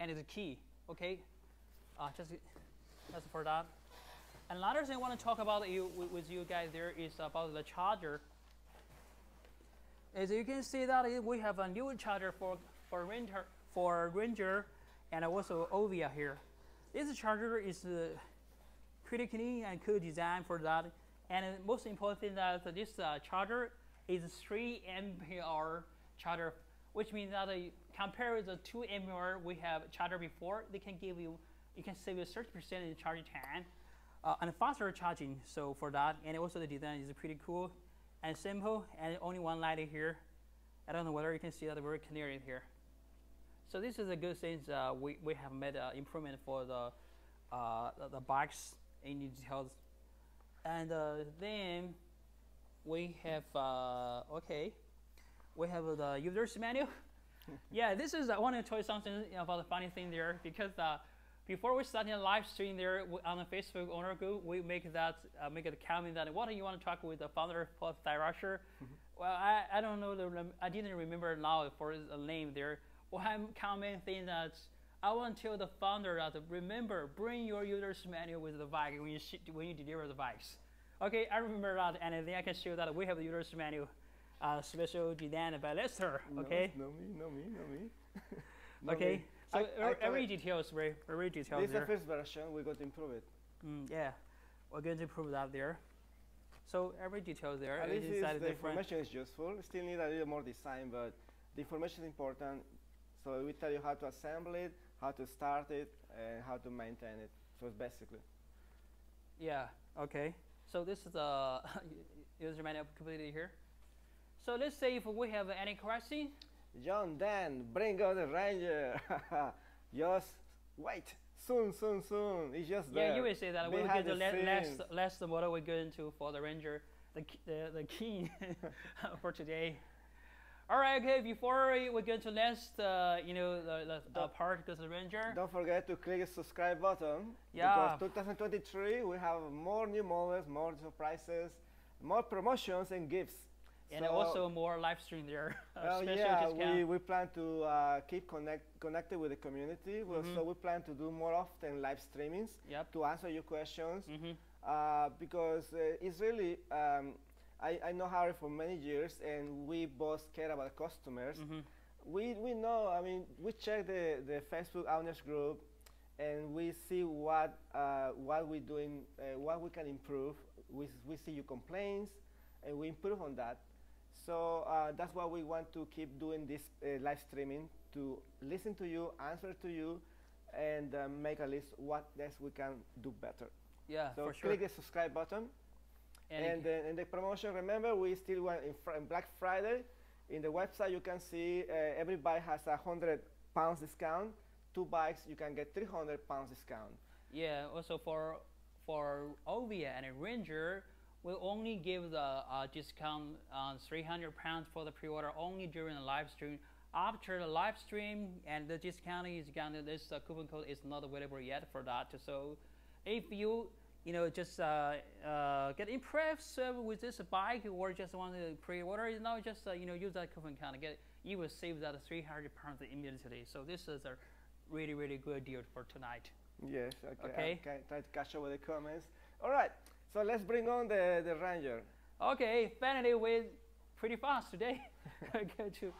and the key. Okay, uh, just that's for that. Another thing I want to talk about you, with you guys there is about the charger. As you can see that we have a new charger for, for, Ranger, for Ranger and also Ovia here. This charger is uh, pretty clean and cool design for that. And most important thing that this uh, charger is 3 ampere charger, which means that uh, compared with the 2 ampere we have charger before, they can give you, you can save you 30% in charging time. Uh, and faster charging, so for that, and also the design is pretty cool and simple and only one light here. I don't know whether you can see that very clearly here. So this is a good thing uh, we, we have made uh, improvement for the, uh, the, the bikes in details. And uh, then we have, uh, okay, we have the user's manual. [laughs] yeah, this is, I want to tell you something about the funny thing there because uh, before we start a live stream there on the Facebook owner group, we make that uh, make a comment that what do you want to talk with the founder of Cyrusher? Mm -hmm. Well, I, I don't know the I didn't remember now for the name there. Well, One comment thing that I want to tell the founder that remember bring your user's manual with the bike when you when you deliver the bikes. Okay, I remember that, and then I can show that we have the user's manual, uh, special designed by Lester. Okay. No, no me, no me, no me. [laughs] no okay. Me. So I, er, I every detail is very, very detailed This is the first version. We're going to improve it. Mm, yeah, we're going to improve that there. So every detail there. At least the different. information is useful. Still need a little more design, but the information is important. So we tell you how to assemble it, how to start it, and how to maintain it. So it's basically. Yeah. Okay. So this is the [laughs] user manual completely here. So let's say if we have any question. John Dan, bring out the ranger. [laughs] just wait. Soon, soon, soon. It's just yeah, there. you will say that. We'll get the last, last model we're going to for the ranger, the, the, the key [laughs] [laughs] for today. All right, okay, before we go to last, uh, you know, the, the, the part goes the Ranger. Don't forget to click the subscribe button. Yeah. Because 2023, we have more new models, more surprises, more promotions and gifts. And so also more live stream there. Uh, well, yeah, we, we plan to uh, keep connect, connected with the community. Mm -hmm. So we plan to do more often live streamings yep. to answer your questions. Mm -hmm. uh, because uh, it's really, um, I, I know Harry for many years and we both care about customers. Mm -hmm. We, we know, I mean, we check the, the Facebook owners group and we see what, uh, what we're doing, uh, what we can improve. We, we see your complaints and we improve on that So uh, that's why we want to keep doing this uh, live streaming to listen to you, answer to you, and uh, make a list what else we can do better. Yeah, so for sure. click the subscribe button. And, And, uh, in the promotion, remember, we still want in, in Black Friday. In the website, you can see uh, every bike has a hundred pounds discount. Two bikes, you can get 300 pounds discount. yeah, also for for Ovia and a Ranger, we'll only give the uh, discount on 300 pounds for the pre-order only during the live stream. After the live stream and the discount is gone, this uh, coupon code is not available yet for that. So if you you know just uh, uh, get impressed uh, with this bike or just want to pre-order, you know just uh, you know use that coupon code. Get you will save that 300 pounds immediately. So this is a really really good deal for tonight. Yes, okay. Okay. Okay, try to catch up with the comments. All right, so let's bring on the, the Ranger. Okay, finally we pretty fast today. [laughs] Go to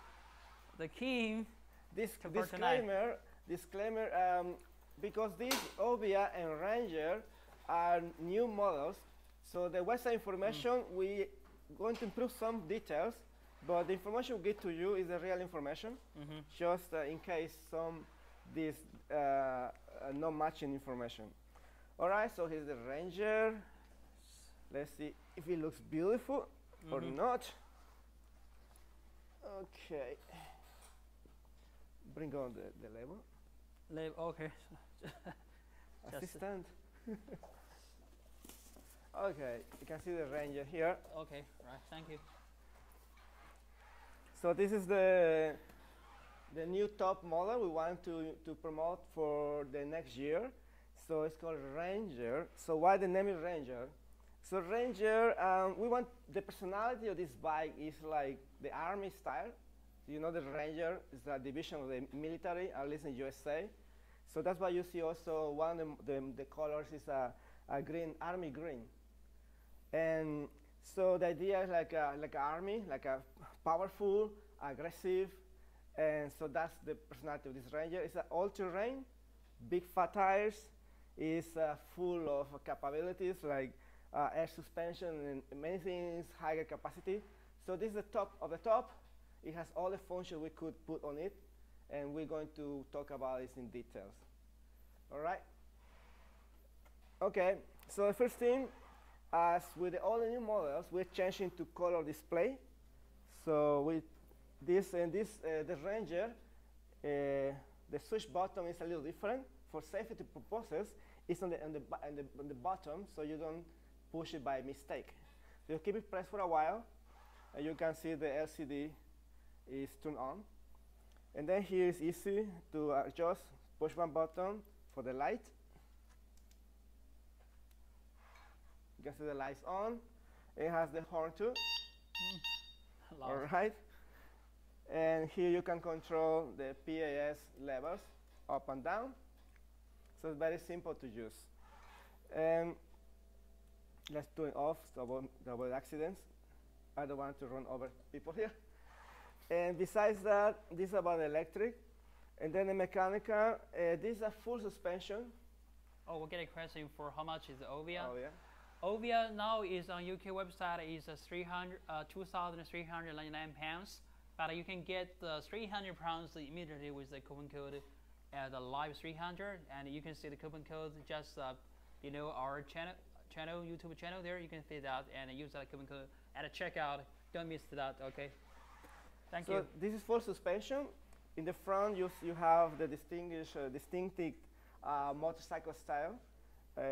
the king. This disclaimer, disclaimer, um, because these Ovia and Ranger are new models, so the website information we going to improve some details, but the information we give to you is the real information, hmm just uh, in case some this uh, uh, not matching information. All right, so here's the Ranger. Let's see if it looks beautiful or Mhm. not. Okay. Bring on the, the label. Live, okay. [laughs] Assistant. [laughs] okay, you can see the Ranger here. Okay, right. Thank you. So this is the the new top model we want to, to promote for the next year. So it's called Ranger. So why the name is Ranger? So Ranger, um, we want the personality of this bike is like the army style. You know the Ranger is a division of the military, at least in USA. So that's why you see also one of the, the, the colors is a, a green, army green. And so the idea is like like an army, like a powerful, aggressive, and so that's the personality of this Ranger. It's an all-terrain, big fat tires, is uh, full of capabilities like uh, air suspension and many things, higher capacity. So this is the top of the top. It has all the functions we could put on it, and we're going to talk about this in details. All right. Okay. So the first thing, as with all the new models, we're changing to color display. So with this and this, uh, the Ranger, uh, the switch button is a little different. For safety purposes, it's on the, on, the, on, the, on the bottom, so you don't push it by mistake. So you keep it pressed for a while, and you can see the LCD is turned on. And then here is easy to adjust, push one button for the light. You can see the lights on. It has the horn too. Hmm. Loud. All right. And here you can control the PAS levels up and down. So it's very simple to use. And let's turn off to avoid, to avoid accidents. I don't want to run over people here. And besides that, this is about electric. And then the mechanical, uh, this is a full suspension. Oh, we're getting a question for how much is Ovia? Oh, yeah. Ovia now is on UK website is uh, 300, uh, 2,399 pounds, but you can get the 300 pounds immediately with the coupon code at the live 300, and you can see the coupon code just uh, below our channel, channel YouTube channel there. You can see that and use that coupon code at a checkout. Don't miss that. Okay. Thank so you. this is full suspension. In the front, you, you have the distinguish, uh, distinctive uh, motorcycle style uh,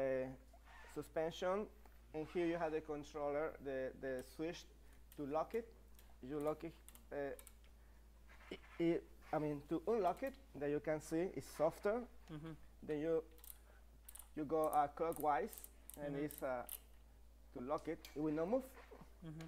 suspension. And here you have the controller, the, the switch to lock it. You lock it, uh, i- i- I mean, to unlock it, that you can see it's softer. hmm Then you, you go uh, clockwise, and Mhm. it's uh, to lock it. It will not move. hmm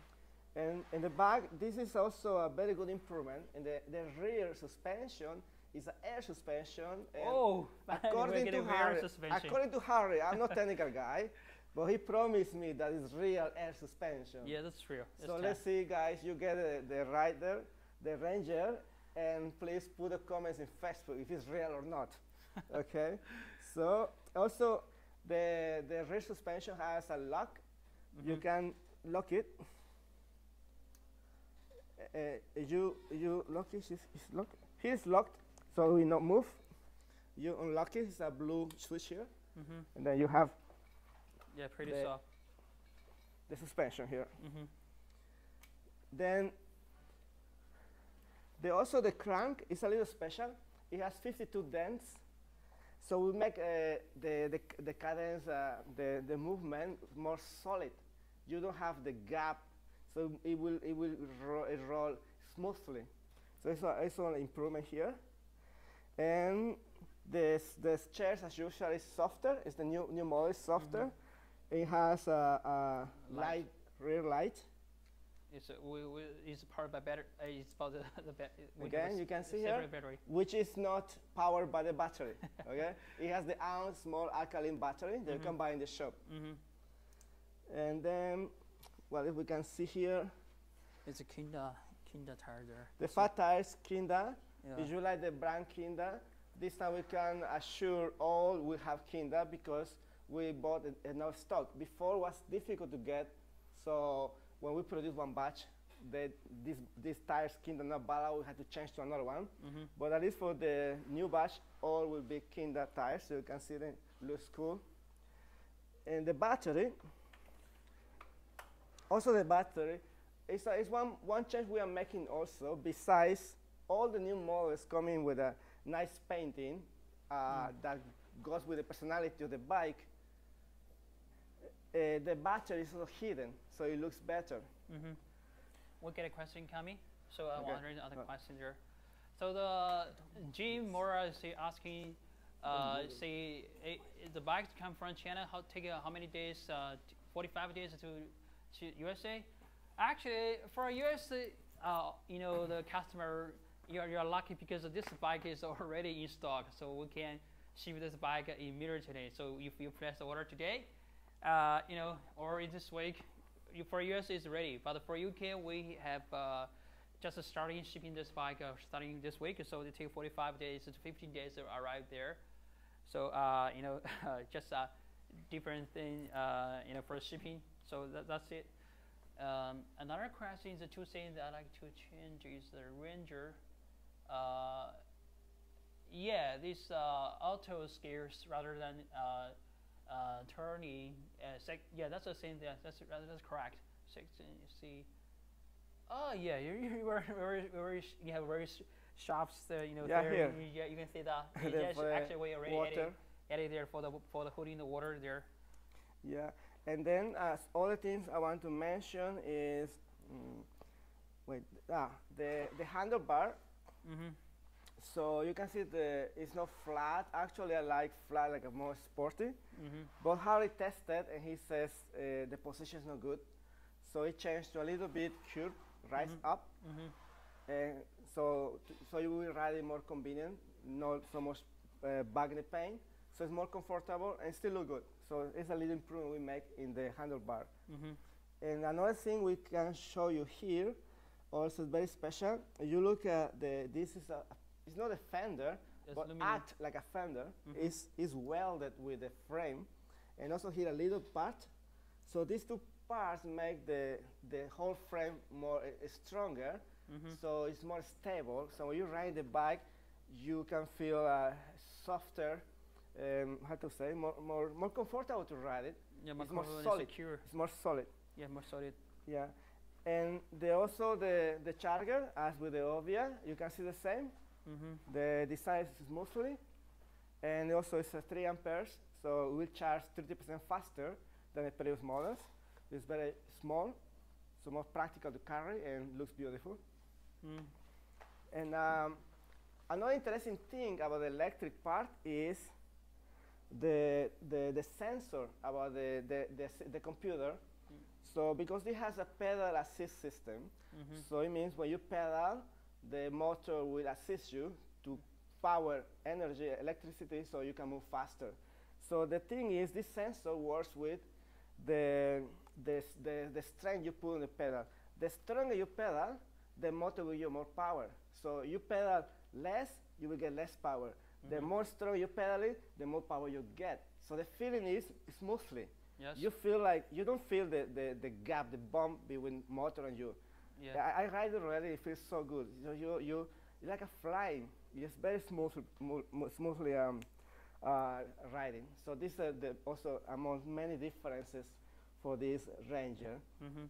And in the back, this is also a very good improvement. In the, the rear suspension is an air suspension. and Oh, [laughs] according to Harry, according to Harry, I'm not technical guy, but he promised me that it's real air suspension. Yeah, that's true. So It's let's see, guys. You get uh, the rider, the Ranger, and please put the comments in Facebook if it's real or not. [laughs] okay. So also, the the rear suspension has a lock. You Mhm. can lock it. uh, you you lock it. It's, it's locked. It's locked, so we not move. You unlock it. It's a blue switch here, Mm-hmm. and then you have Yeah, pretty The- soft. the suspension here. Mm-hmm. Then the also the crank is a little special. It has 52 dents, so we make uh, the, the the cadence, uh, the the movement more solid. You don't have the gap, so it will it will ro- it roll smoothly. So it's a, it's an improvement here. And the s- the chairs as usual is softer. It's the new new model is softer. It has a, a Light. light rear light. It's uh, we, we, it's powered by battery. Uh, it's about the, the ba- we have a Again, you can see here, battery. which is not powered by the battery. [laughs] okay, it has the own small alkaline battery that you can Mhm. buy in the shop. Mm-hmm. And then, well, if we can see here, It's a Kenda Kenda tire there. the fat tires Kenda. Yeah. If you like the brand Kenda, this time we can assure all we have Kenda because we bought enough stock. Before was difficult to get, so when we produce one batch, the, this, these tires Kenda not valid, we had to change to another one. Mm-hmm. But at least for the new batch, all will be Kenda tires, so you can see them looks cool. And the battery, also the battery, is, a, is one, one change we are making also, besides all the new models coming with a nice painting uh, that goes with the personality of the bike, uh, the battery is also hidden, so it looks better. Mm-hmm. We get a question coming, so I'm Okay. wondering other Uh. question there. So the Jim Mora is asking, uh, say eh, the bikes come from China. How take uh, how many days? Uh, 45 days to to USA. Actually, for US, uh, you know the customer, you're, you're lucky because this bike is [laughs] already in stock, so we can ship this bike immediately. So if you place the order today, uh, you know, or in this week, for US it's ready, but for UK we have uh, just starting shipping this bike uh, starting this week, so it take 45 days to 15 days to arrive there. So uh, you know, [laughs] just a different thing, uh, you know, for shipping. So that, that's it. Um, another question is the two things I like to change is the Ranger. Uh, yeah, this auto skills rather than uh, turning. Uh, sec- yeah, that's the same thing. That's that's, that's correct. Section C. Oh yeah, you you [laughs] were very very you have very sh- sharp. Uh, you know, Yeah, there. here. You, yeah, you can see that. The [laughs] Yes, for the actually, we already water. added, there for the for the holding the water there. Yeah, and then as other things I want to mention is, mm, wait, ah, the the handlebar. Mm-hmm. So you can see the it's not flat. Actually, I like flat, like a more sporty. Mm-hmm. But Harry tested, and he says uh, the position is not good. So it changed to a little bit curved, rise Mhm. up, Mm-hmm. and so so you will ride it more convenient, not so much uh, back in the pain. So it's more comfortable and still look good. So it's a little improvement we make in the handlebar. Mm-hmm. And another thing we can show you here, also very special. You look at the this is a it's not a fender, It's but aluminum. act like a fender. Mhm. is is welded with the frame, and also here a little part. So these two parts make the the whole frame more uh, stronger. Mm-hmm. So it's more stable. So when you ride the bike, you can feel uh, softer. Um, how to say more more more comfortable to ride it. Yeah, more it's more solid. secure. It's more solid. Yeah, more solid. Yeah, and the also the the charger as with the Ovia, you can see the same. Mm-hmm. The design is smoothly, and also it's a three amperes, so it will charge 30% faster than the previous models. It's very small, so more practical to carry and looks beautiful. Mm. And um, another interesting thing about the electric part is the, the, the sensor about the, the, the, the computer. Mm. So because it has a pedal assist system, Mm-hmm. so it means when you pedal, the motor will assist you to power energy, electricity, so you can move faster. So the thing is, this sensor works with the, the, the, the strength you put on the pedal. The stronger you pedal, the motor will give you more power. So you pedal less, you will get less power. The Mhm. more strong you pedal it, the more power you get. So the feeling is smoothly. Yes. You feel like you don't feel the, the, the gap, the bump between motor and you. Yeah. I, I ride it already. It feels so good. You you you you're like a flying. It's very smooth, mo- mo- smoothly um, uh, riding. So this is the also among many differences for this Ranger. hmm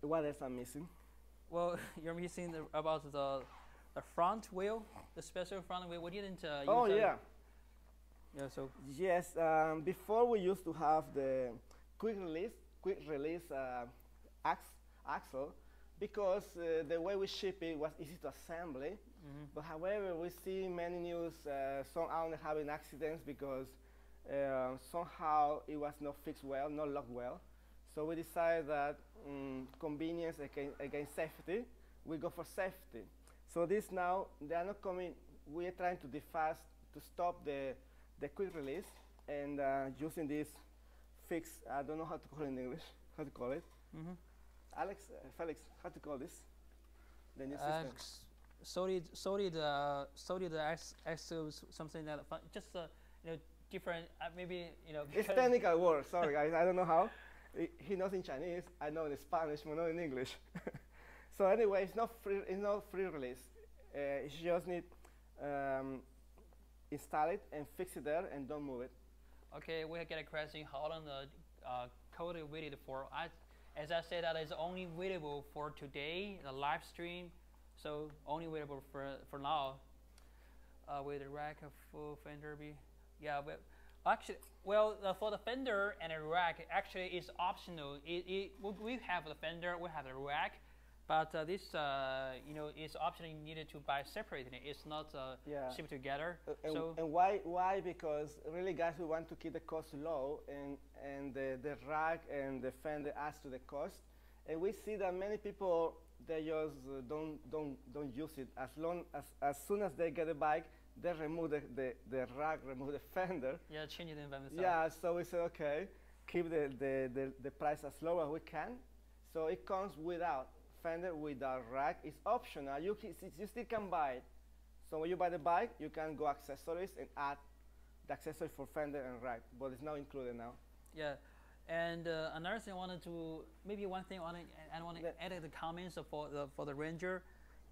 What else I'm missing? Well, [laughs] you're missing the, about the the front wheel, the special front wheel. We didn't uh, use. oh yeah, Yeah. So. yes. Um, before we used to have the quick release, quick release uh, ax- axle, because uh, the way we ship it was easy to assembly. hmm But however, we see many news, uh, some owners having accidents because uh, somehow it was not fixed well, not locked well. So we decided that mm, convenience against, against safety, we go for safety. So this now, they are not coming, we are trying to defast, to stop the, the quick release and uh, using this fix, I don't know how to call it in English, how to call it. hmm Alex, uh, Felix, how to call this? The new Uh, system. s- solid, solid, uh, solid X, axles, something that just uh, you know different. Uh, maybe you know. It's technical word. Sorry, guys. I don't know how. [laughs] He- He knows in Chinese. I know in Spanish, but not in English. [laughs] so anyway, it's not free. It's not free release. Uh, you just need um, install it and fix it there and don't move it. Okay, we get a question. How long the uh, code waited for? I, as I said, that is only available for today, the live stream. So only available for for now. Uh, with the rack full fender be, yeah, but actually, well, uh, for the fender and the rack, actually it's optional. It, it we have the fender, we have the rack, but uh, this uh, you know is optional. You needed to buy separately. It's not uh, Yeah. shipped together. Uh, and, so and why? Why? Because really, guys, we want to keep the cost low, and and the, the rack and the fender adds to the cost. And we see that many people they just uh, don't don't don't use it. As long as as soon as they get a bike, they remove the, the, the rack, remove the [laughs] fender. yeah, change it by themselves. Yeah, so we said okay, keep the, the, the, the price as low as we can. So it comes without fender, without rack. is optional. You can, you still can buy it. So when you buy the bike, you can go accessories and add the accessory for fender and rack, but it's not included now. Yeah, and uh, another thing I wanted to maybe one thing I want to I want to Yeah. add the comments for the for the Ranger,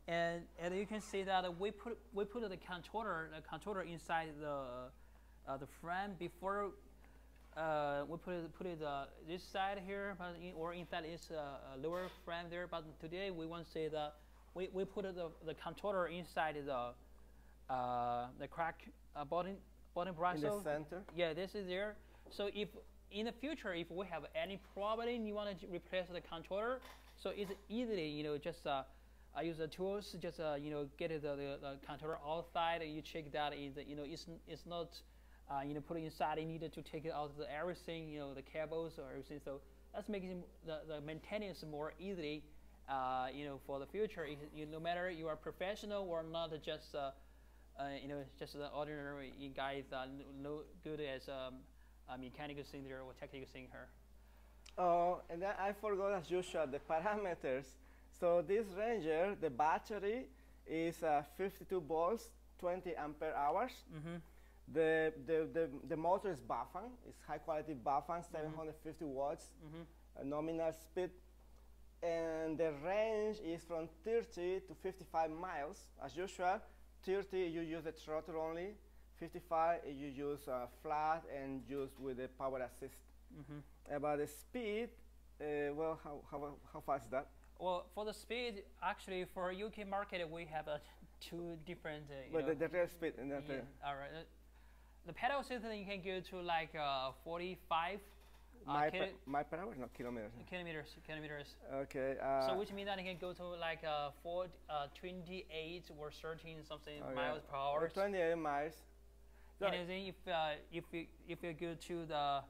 and and you can see that we put we put the controller the controller inside the uh, the frame before. Uh, we put it, put it uh, this side here, but in, or inside is uh, a lower frame there. But today we want to say that we, we put the, the controller inside the uh, the crack uh, bottom bottom bracket. In the center. Yeah, this is there. So if in the future, if we have any problem, you want to replace the controller, so it's easily, you know, just uh, I use the tools, just uh, you know, get the, the, the controller outside. And you check that is, you know, it's it's not, uh, you know, put it inside. You needed to take it out of the everything, you know, the cables or everything. So that's making the, the maintenance more easily, uh, you know, for the future. You, no matter you are professional or not, just uh, uh, you know, just the ordinary guys that no good as um, a mechanical singer or technical singer. Oh, and then I forgot as usual the parameters. So this Ranger, the battery is uh, 52 volts, 20 ampere hours. Mm-hmm. The, the, the, the motor is Bafang, it's high quality Bafang, 750 watts, Mm-hmm. uh, nominal speed. And the range is from 30 to 55 miles. As usual, 30 you use the throttle only, 55 you use uh, flat and use with the power assist. Mm-hmm. About the speed, uh, well, how, how, how fast is that? Well, for the speed, actually, for UK market, we have uh, [laughs] two different. Uh, you But know, the, the real speed, and that, yeah, all right. The pedal system you can go to like uh, 45 uh, my, per, my per hour, not kilometers. kilometers. Kilometers. Okay. Uh, so which means that you can go to like uh, 4, uh, 28 or 13 something okay. miles per hour. 28 miles. So- And then if uh, if you if you go to the uh,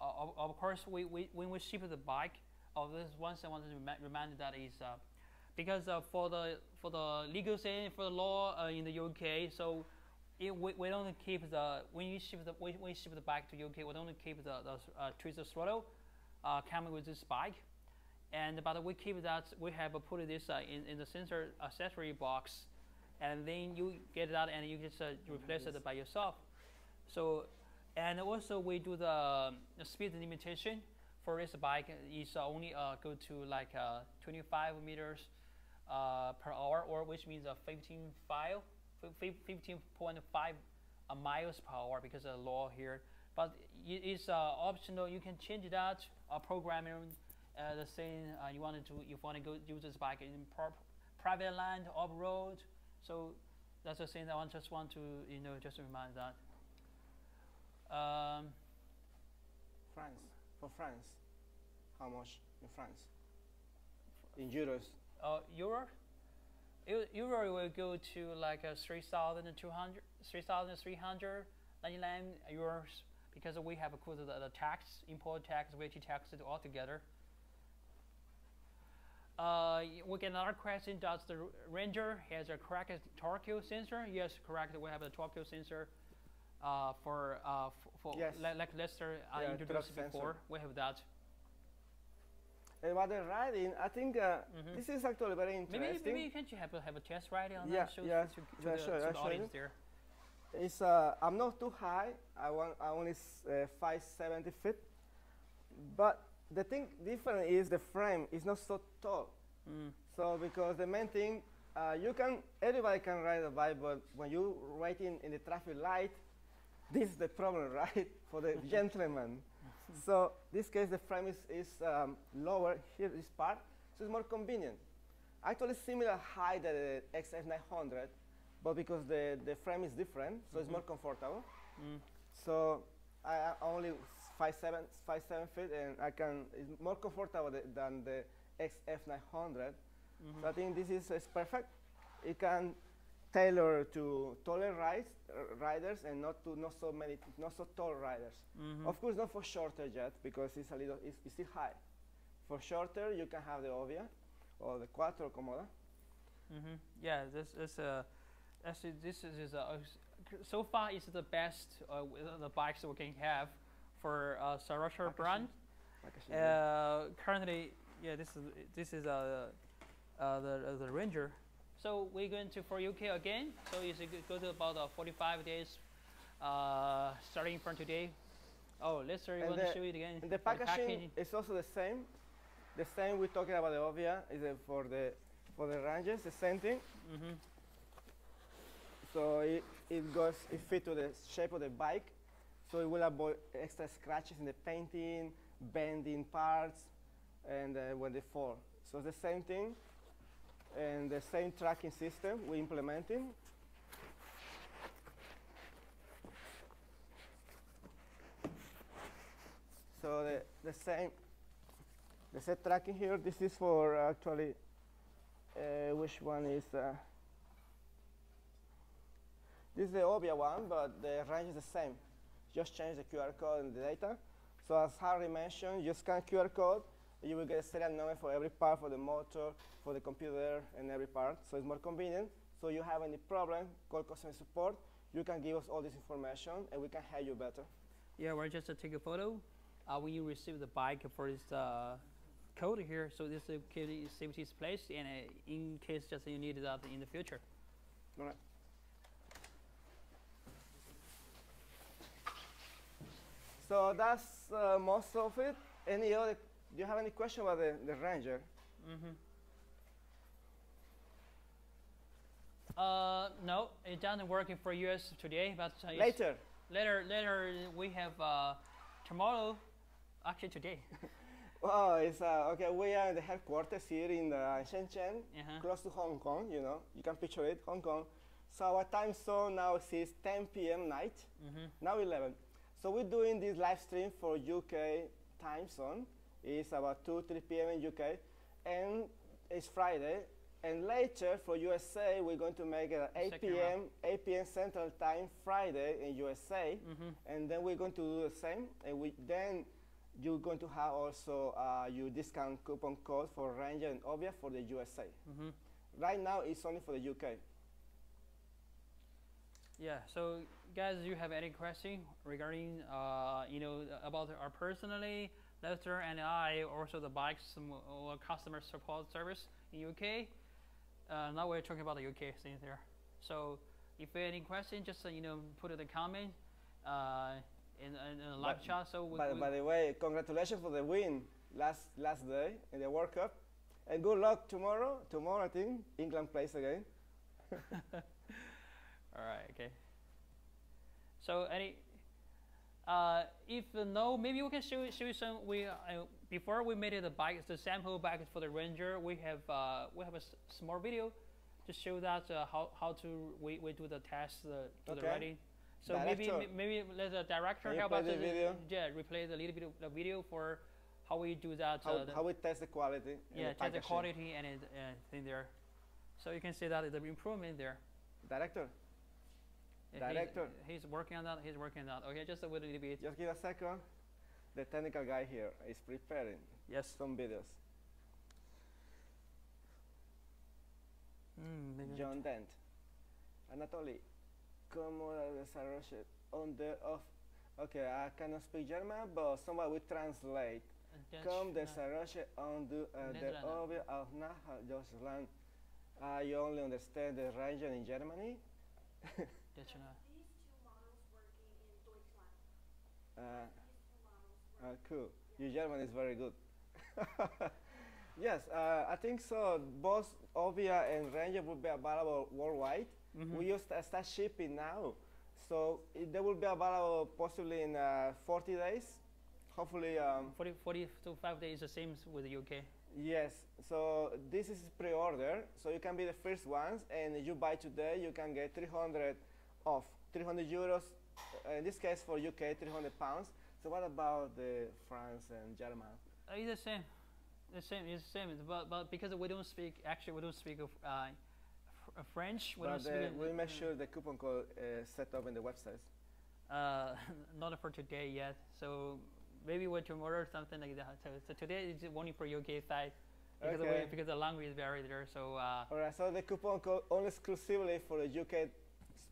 of, of course we, we when we ship the bike, oh this is one thing I wanted to remind, remind that is uh, because uh, for the for the legal thing for the law uh, in the UK, so it, we, we don't keep the when you ship the when we ship the bike to UK, we don't keep the the uh, twisted throttle uh, coming with this bike. And but we keep that we have put this uh, in, in the sensor accessory box, and then you get that and you just uh, replace it by yourself. So, and also we do the, the speed limitation for this bike is only uh, go to like uh, 25 meters per hour, or which means a 15.5 15.5 uh, miles per hour because of the law here. But it's uh, optional. You can change that uh, programming. Uh, the same uh, you want to you want to go use this bike in private land, off road. So that's the thing that I just want to you know just remind that. Um, France, for France, how much in France? In euros. uh, euro. Euro will go to like uh, 3,200, 3,399 euros because we have included the, the tax, import tax, VAT tax all together. Uh, we get another question. Does the Ranger has a correct torque sensor? Yes, correct. We have a torque sensor uh, for uh, for Yes. like, like Lester uh, Yeah, introduced before. sensor. We have that. And about the riding, I think uh, Mhm. this is actually very interesting. maybe you can't you have a, have a test ride on Yeah, that show yeah, to, to, yeah, the, sure, to the audience there. It's uh, I'm not too high. I want I only uh, 570 feet. But the thing different is the frame is not so tall. Mm. So because the main thing, uh, you can everybody can ride a bike, but when you waiting in the traffic light, this is the problem, [laughs] right? For the gentleman. So this case the frame is, is um, lower here this part, so it's more convenient. Actually similar height than the XF900, but because the, the frame is different, so it's Mhm. more comfortable. Mm. So I am only five seven, five seven feet, and I can. It's more comfortable th- than the XF900. Mhm. So I think this is, is perfect. It can tailor to taller rides, uh, riders and not to not so many, not so tall riders. Mhm. Of course, not for shorter jet because it's a little, it's, it's still high. For shorter, you can have the Ovia or the Kuattro Kommoda. Mhm. Yeah, this is uh, actually this is, is uh, so far it's the best uh, the bikes we can have for uh, brand. Like I said, yeah. Uh, currently, yeah, this is this is uh, uh, the uh, the Ranger. So we're going to for UK again. So it's go to about uh, 45 days, uh, starting from today. Oh, let's And want to show it again. And the for packaging is also the same. The same we're talking about the Ovia is for the for the Rangers, the same thing. hmm So it, it goes, it fit to the shape of the bike. So it will avoid extra scratches in the painting, bending parts, and uh, when they fall. So it's the same thing, and the same tracking system we're implementing. So the, the same, the set tracking here, this is for actually, uh, which one is, uh, this is the Ovia one, but the range is the same. Just change the QR code and the data. So as Harry mentioned, you scan QR code, you will get a serial number for every part, for the motor, for the computer, and every part. So it's more convenient. So you have any problem, call customer support. You can give us all this information, and we can help you better. Yeah, we're just to take a photo uh, when you receive the bike for this uh, code here. So this is safety safety is placed, and uh, in case just you need that in the future. All right. So that's uh, most of it. Any other? Do you have any question about the, the Ranger? hmm Uh, no, it doesn't work for US today, but uh, Later. later, later we have uh, tomorrow, actually today. [laughs] Oh, it's uh, okay. We are in the headquarters here in uh, Shenzhen, Uh-huh. close to Hong Kong. You know, you can picture it, Hong Kong. So our time zone now is 10 p.m. night. hmm Now 11. So we're doing this live stream for UK time zone. It's about 2, 3 p.m. in UK, and it's Friday. And later for USA, we're going to make it at 8 Second p.m. 8 p.m. Central Time Friday in USA, hmm and then we're going to do the same. And we then you're going to have also uh, your discount coupon code for Ranger and Ovia for the USA. hmm Right now, it's only for the UK. Yeah. So, guys, do you have any question regarding, uh, you know, about our personally, Lester and I, also the bikes or customer support service in UK? Uh, now we're talking about the UK thing there. So, if you have any question, just uh, you know, put it in the comment uh, in, in, in a live But- chat. So we, By, we- by the way, congratulations for the win last last day in the World Cup. And good luck tomorrow. Tomorrow, I think England plays again. [laughs] All right. Okay. So any, uh, if no, maybe we can show show you some. We uh, before we made it the bike, the sample bike for the Ranger. We have uh, we have a s- small video to show that uh, how how to we, we do the test uh, to the Okay. ready. So maybe Director. m- maybe let the director help us the? Yeah, replay the little bit of the video for how we do that. How, uh, the- how we test the quality. yeah, test the quality and it, uh, thing there. So you can see that the improvement there. Director, Yeah, he's- Director. He's, working on that. He's working on that. Okay, just a little bit. just give a second. The technical guy here is preparing Yes. some videos. Mm, John Dent. Anatoly, ¿cómo? On the off. Okay, I cannot speak German, but someone will translate. uh, Dutch, Kom uh, on the, uh, obvious of Naha Deutschland. I only understand the region in Germany. [laughs] Dutch, uh, These two models working in Deutschland. Uh, These two models uh, cool. Your German is very good. [laughs] yes, uh, I think so. Both Ovia and Ranger will be available worldwide. mhm. We just uh, start shipping now, so it, they will be available possibly in uh, 40 days. Hopefully, um, 40, 40 to 5 days, the same with the UK. yes. So this is pre-order, so you can be the first ones, and if you buy today, you can get 300 off, 300 euros. uh, In this case, for UK, 300 pounds. So what about the France and German? Uh, it's the same. The same. It's the same. But, but because we don't speak, actually, we don't speak of uh, fr- uh, French. We don't speak. uh, we'll make sure the coupon code uh, set up in the website. Uh, [laughs] not for today yet. So maybe we're tomorrow or something like that. So, so today is only for UK side because Okay. we, because the language vary there. So uh, All right. So the coupon code only exclusively for the UK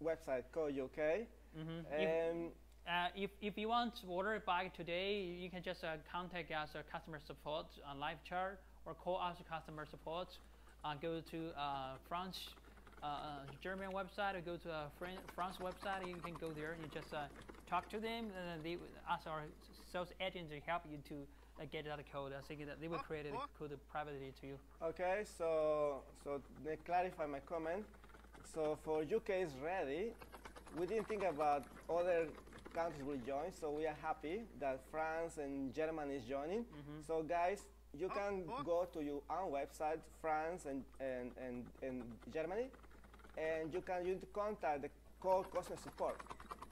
website code UK. mhm. if, And uh, if if you want to order a bike today, you can just uh, contact us or customer support on live chat or call us customer support. Uh, go to uh, France. Uh, uh, German website or go to uh, Fran- France website. You can go there. You just uh, talk to them, and they ask our sales agent to help you to uh, get that code. I think that they will create a code privately to you. Okay, so so they clarify my comment. So for UK is ready. We didn't think about other countries will join, so we are happy that France and Germany is joining. Mhm. So guys, you can go to your own website, France and, and, and, and Germany, and you can use contact the call customer support.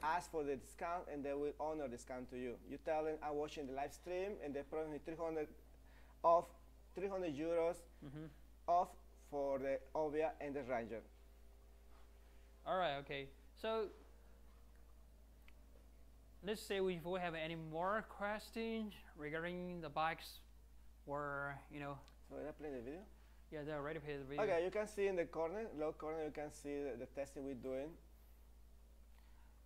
Ask for the discount and they will honor the discount to you. You tell them I'm watching the live stream and they promise me 300 off, 300 euros Mhm. off for the Ovia and the Ranger. All right. Okay. So let's say if we have any more questions regarding the bikes, or you know, So did I play the video? yeah, they're already paid the video. Okay, you can see in the corner, low corner, you can see the, the testing we're doing.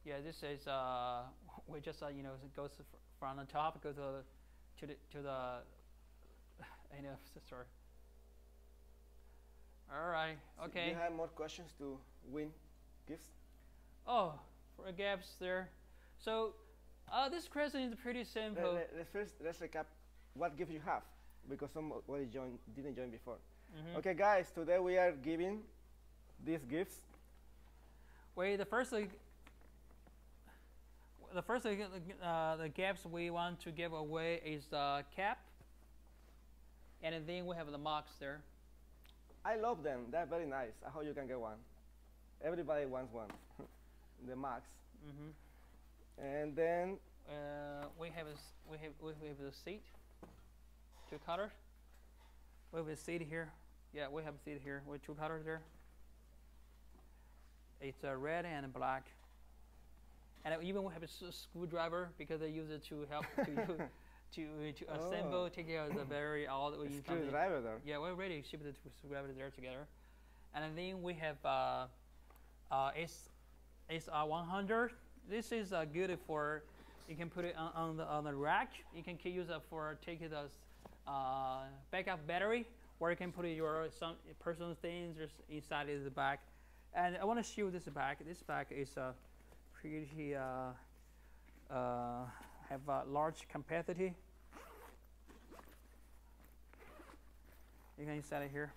Yeah, this is uh, [laughs] we just uh, you know it goes from the top, go to the to the to the [laughs] you know [laughs] sorry. All right. So Okay. You have more questions to win gifts? Oh, for gaps there. So uh, this question is pretty simple. let, let's first let's recap what gift you have because somebody joined, didn't join before. Mhm. Okay, guys, today we are giving these gifts. Wait, the first the first uh, the gaps we want to give away is the cap, and then we have the marks there. I love them. They're very nice. I hope you can get one. Everybody wants one. [laughs] the max. hmm And then Uh, we have a s we have we have the seat, two colors. We have a seat here. Yeah, we have a seat here with two colors there. It's a red and black. And uh, even we have a screwdriver because they use it to help [laughs] to you to to assemble, Oh. take care of the very old the way in something. screwdriver there. Yeah, we already shipped the two screwdrivers there together. And then we have uh, uh, S, SR100. This is uh, good for, you can put it on, on, the, on the rack. You can use it for taking the uh, backup battery, or you can put your some personal things inside the back. And I want to show this bag. This bag is uh, pretty, uh, uh, have a large capacity. You can set it here.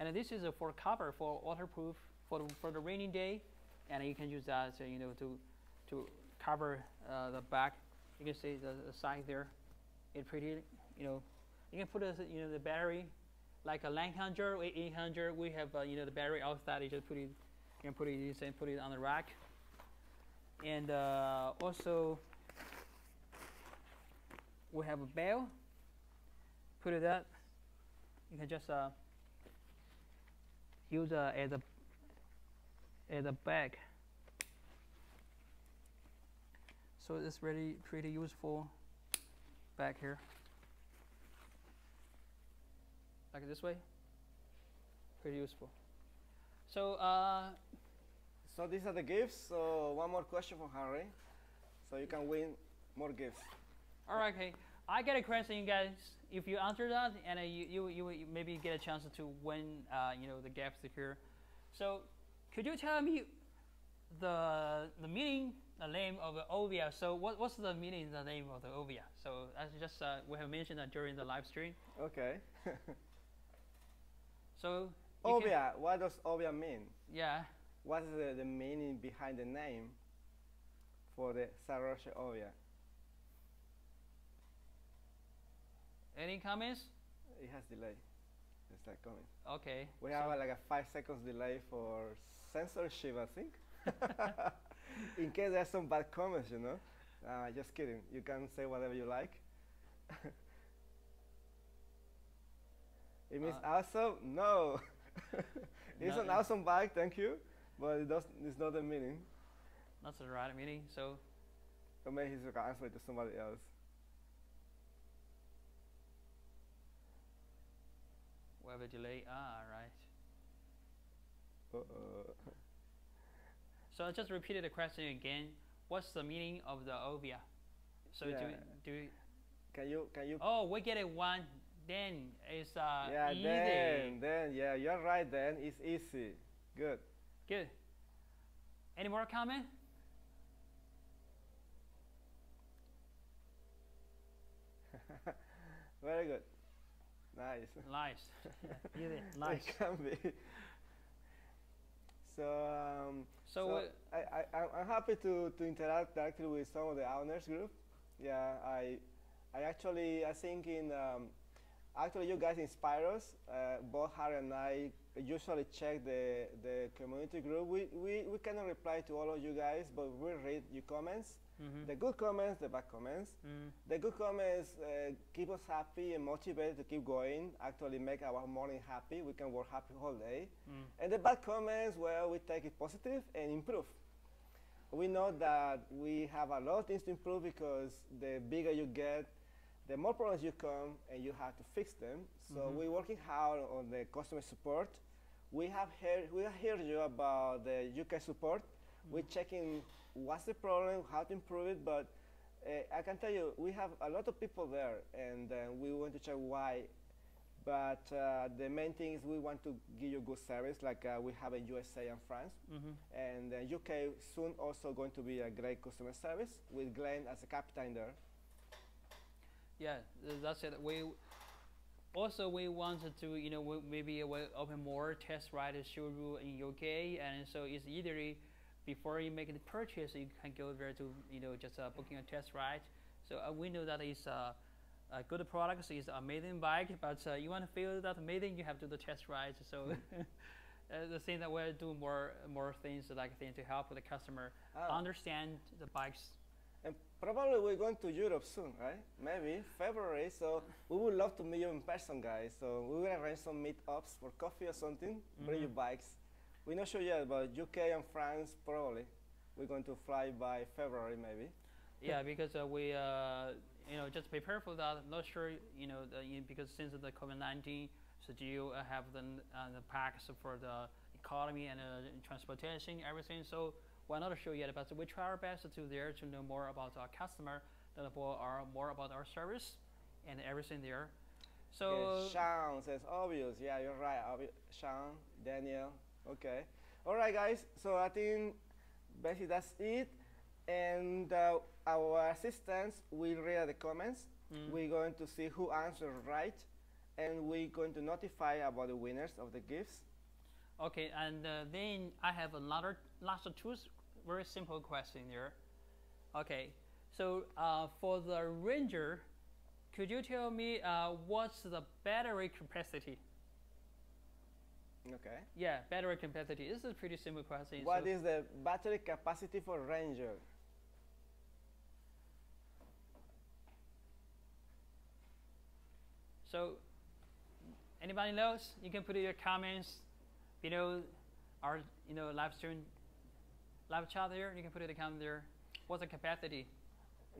And this is a for cover for waterproof for the, for the rainy day, and you can use that so, you know to to cover uh, the back. You can see the, the side there. It's pretty, you know. You can put a, you know the battery, like a 900 or 800. We have uh, you know the battery outside. You just put it, you can put it and put it on the rack. And uh, also we have a bell. Put it up. You can just uh, use uh, as a as a bag. So it's really pretty useful back here. Like this way. Pretty useful. So uh, So these are the gifts. So one more question for Harry. So you can win more gifts. all right, okay. I get a question, you guys. If you answer that, and uh, you, you, you, maybe get a chance to win, uh, you know, the gap secure. So, could you tell me the the meaning, the name of the Ovia? So, what, what's the meaning, the name of the Ovia? So, as just uh, we have mentioned that during the live stream. Okay. [laughs] So, Ovia. can- What does Ovia mean? yeah. What's the, the meaning behind the name for the Cyrusher Ovia? Any comments? It has delay. It's like coming. Okay. We so- have uh, like a five seconds delay for censorship, I think. [laughs] In case there's some bad comments, you know. Uh, just kidding. You can say whatever you like. [laughs] it means Uh, awesome? No. [laughs] it's No, an awesome bike. thank you. But it does, it's not the meaning. That's the right meaning. So, Or maybe he's answer it to somebody else. We have delay. Ah, right. Uh-oh. So I just repeated the question again. What's the meaning of the Ovia? So do, Yeah. do Can you, can you? oh we get it one then it's uh yeah, easy. then, then, yeah, you're right. Then it's easy. Good. Good. Any more comment? [laughs] Very good. Nice. Nice. Yeah. Nice. It can be. So, um, So, so I, I, I'm- I'm happy to, to interact directly with some of the owners group. Yeah, I, I actually, I think in, um, actually you guys inspire us. Uh, both Harry and I usually check the, the community group. We, we, we cannot reply to all of you guys, but we read your comments. mhm, The good comments, the bad comments. mm, The good comments uh, keep us happy and motivated to keep going. Actually, make our morning happy. We can work happy all day. mm. And the bad comments, well, we take it positive and improve. We know that we have a lot of things to improve because the bigger you get, the more problems you come and you have to fix them. So Mhm. we're working hard on the customer support. We have heard we have heard you about the UK support. We're checking what's the problem, how to improve it, but uh, I can tell you we have a lot of people there, and uh, we want to check why. But uh, the main thing is we want to give you good service, like uh, we have in USA and France, mhm. and uh, UK soon also going to be a great customer service with Glenn as a captain there. Yeah, that's it. We also we wanted to you know maybe we open more test ride showroom in UK, and so it's either before you make the purchase, you can go there to you know just uh, booking a test ride. So uh, we know that it's uh, a good product, it's amazing bike, but uh, you want to feel that amazing, you have to do the test ride. So. [laughs] Uh, the thing that we're doing more more things like thing to help the customer Ah, understand the bikes. Probably we're going to Europe soon, right? Maybe February. So we would love to meet you in person, guys. So we will arrange some meetups for coffee or something. Bring your Mhm. bikes. We're not sure yet, but UK and France probably. We're going to fly by February, maybe. Yeah, because uh, we, uh, you know, just prepare for that. I'm not sure, you know, the, you- because since the COVID-19, so do you uh, have the, uh, the packs for the economy and uh, transportation, everything. So we're not sure yet, but we try our best to there to know more about our customer, than about our more about our service and everything there. So Yes, Sean says obvious. Yeah, you're right. Obvi- Sean, Daniel. Okay. All right, guys. So I think basically that's it. And uh, our assistants will read the comments. mm, We're going to see who answered right, and we're going to notify about the winners of the gifts. Okay, and uh, then I have another last two very simple question here. Okay, so uh, for the Ranger, could you tell me uh, what's the battery capacity? Okay. Yeah, battery capacity. This is a pretty simple question. What so, is the battery capacity for Ranger? so anybody knows? You can put in your comments below our you know live stream live chat there. You can put it in the comment there. What's the capacity?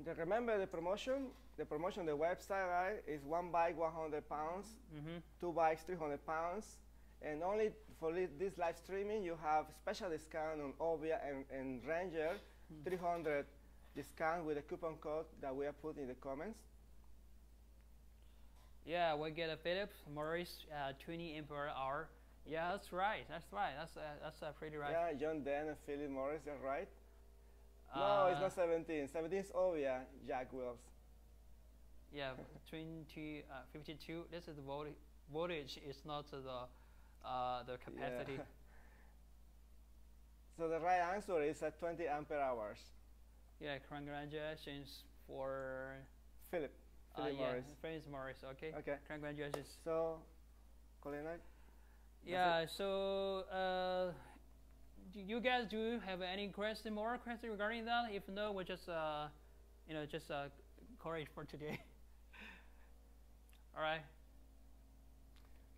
The- Remember the promotion? The promotion, the website, right, is one bike 100 pounds, Mm-hmm. two bikes 300 pounds, and only for li- this live streaming you have special discount on Ovia and, and Ranger, 300 discount with a coupon code that we have put in the comments. Yeah, we get a Philips Morris uh, 20 ampere hour. Yeah, that's right. That's right. That's uh, that's uh, pretty right. Yeah, John Den and Philip Morris, that's right. no, it's Uh, not 17. 17 is Ovia, Jack Wills. Yeah, 20, uh, 52. This is the voltage. Voltage is not the uh, the capacity. Yeah. [laughs] so the right answer is at 20 ampere hours. Yeah, congratulations for Philip, uh, Philip yeah, Morris. Francis Morris. Okay. Okay. Congratulations. So, Colina, Yeah. So, uh, do you guys do you have any question, more question regarding that? If no, we just uh, you know, just uh, call it for today. [laughs] All right.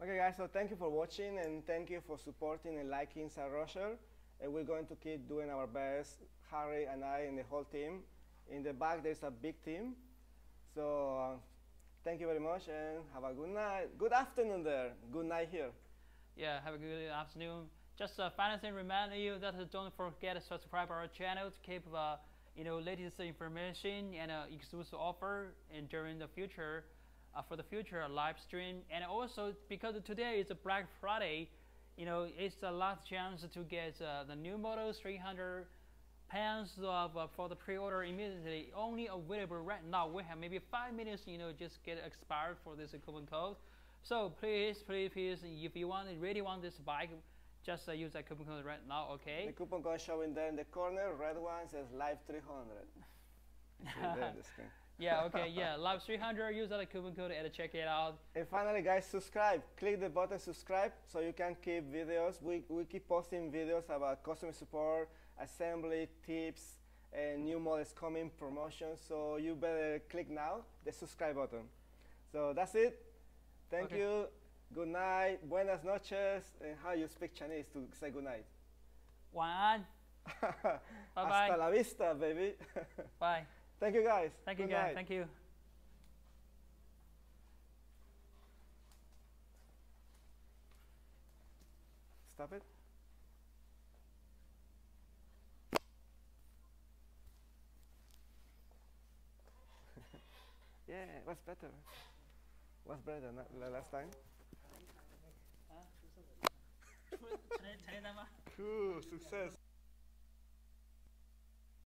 Okay, guys, so thank you for watching and thank you for supporting and liking Cyrusher. And we're going to keep doing our best, Harry and I and the whole team. In the back, there's a big team. So, uh, thank you very much and have a good night. Good afternoon there. Good night here. Yeah, have a good afternoon. Just a final thing, remind you that uh, don't forget to subscribe our channel to keep uh, you know latest information and uh, exclusive offer and during the future uh, for the future live stream and also because today is a Black Friday, you know it's the last chance to get uh, the new models 300 pounds of uh, for the pre-order immediately only available right now. We have maybe five minutes, you know, just get expired for this coupon code. So please, please, please, if you want, really want this bike, just uh, use that coupon code right now, okay? The coupon code showing there in the corner, red one says live 300. [laughs] See there on the screen. yeah, [laughs] okay, yeah. Live 300, use that coupon code and check it out. And finally, guys, subscribe. Click the button subscribe so you can keep videos. We, we keep posting videos about customer support, assembly, tips, and new models coming, promotions. So you better click now the subscribe button. So that's it. Thank Okay. you. Good night. Buenas noches. And how you speak Chinese to say good night? 晚安 [laughs] Hasta Bye-bye. la vista, baby. [laughs] Bye. Thank you, guys. Thank you, guys. night. Thank you. Stop it. [laughs] yeah, what's better? What's better than the last time? [laughs] Cool, success.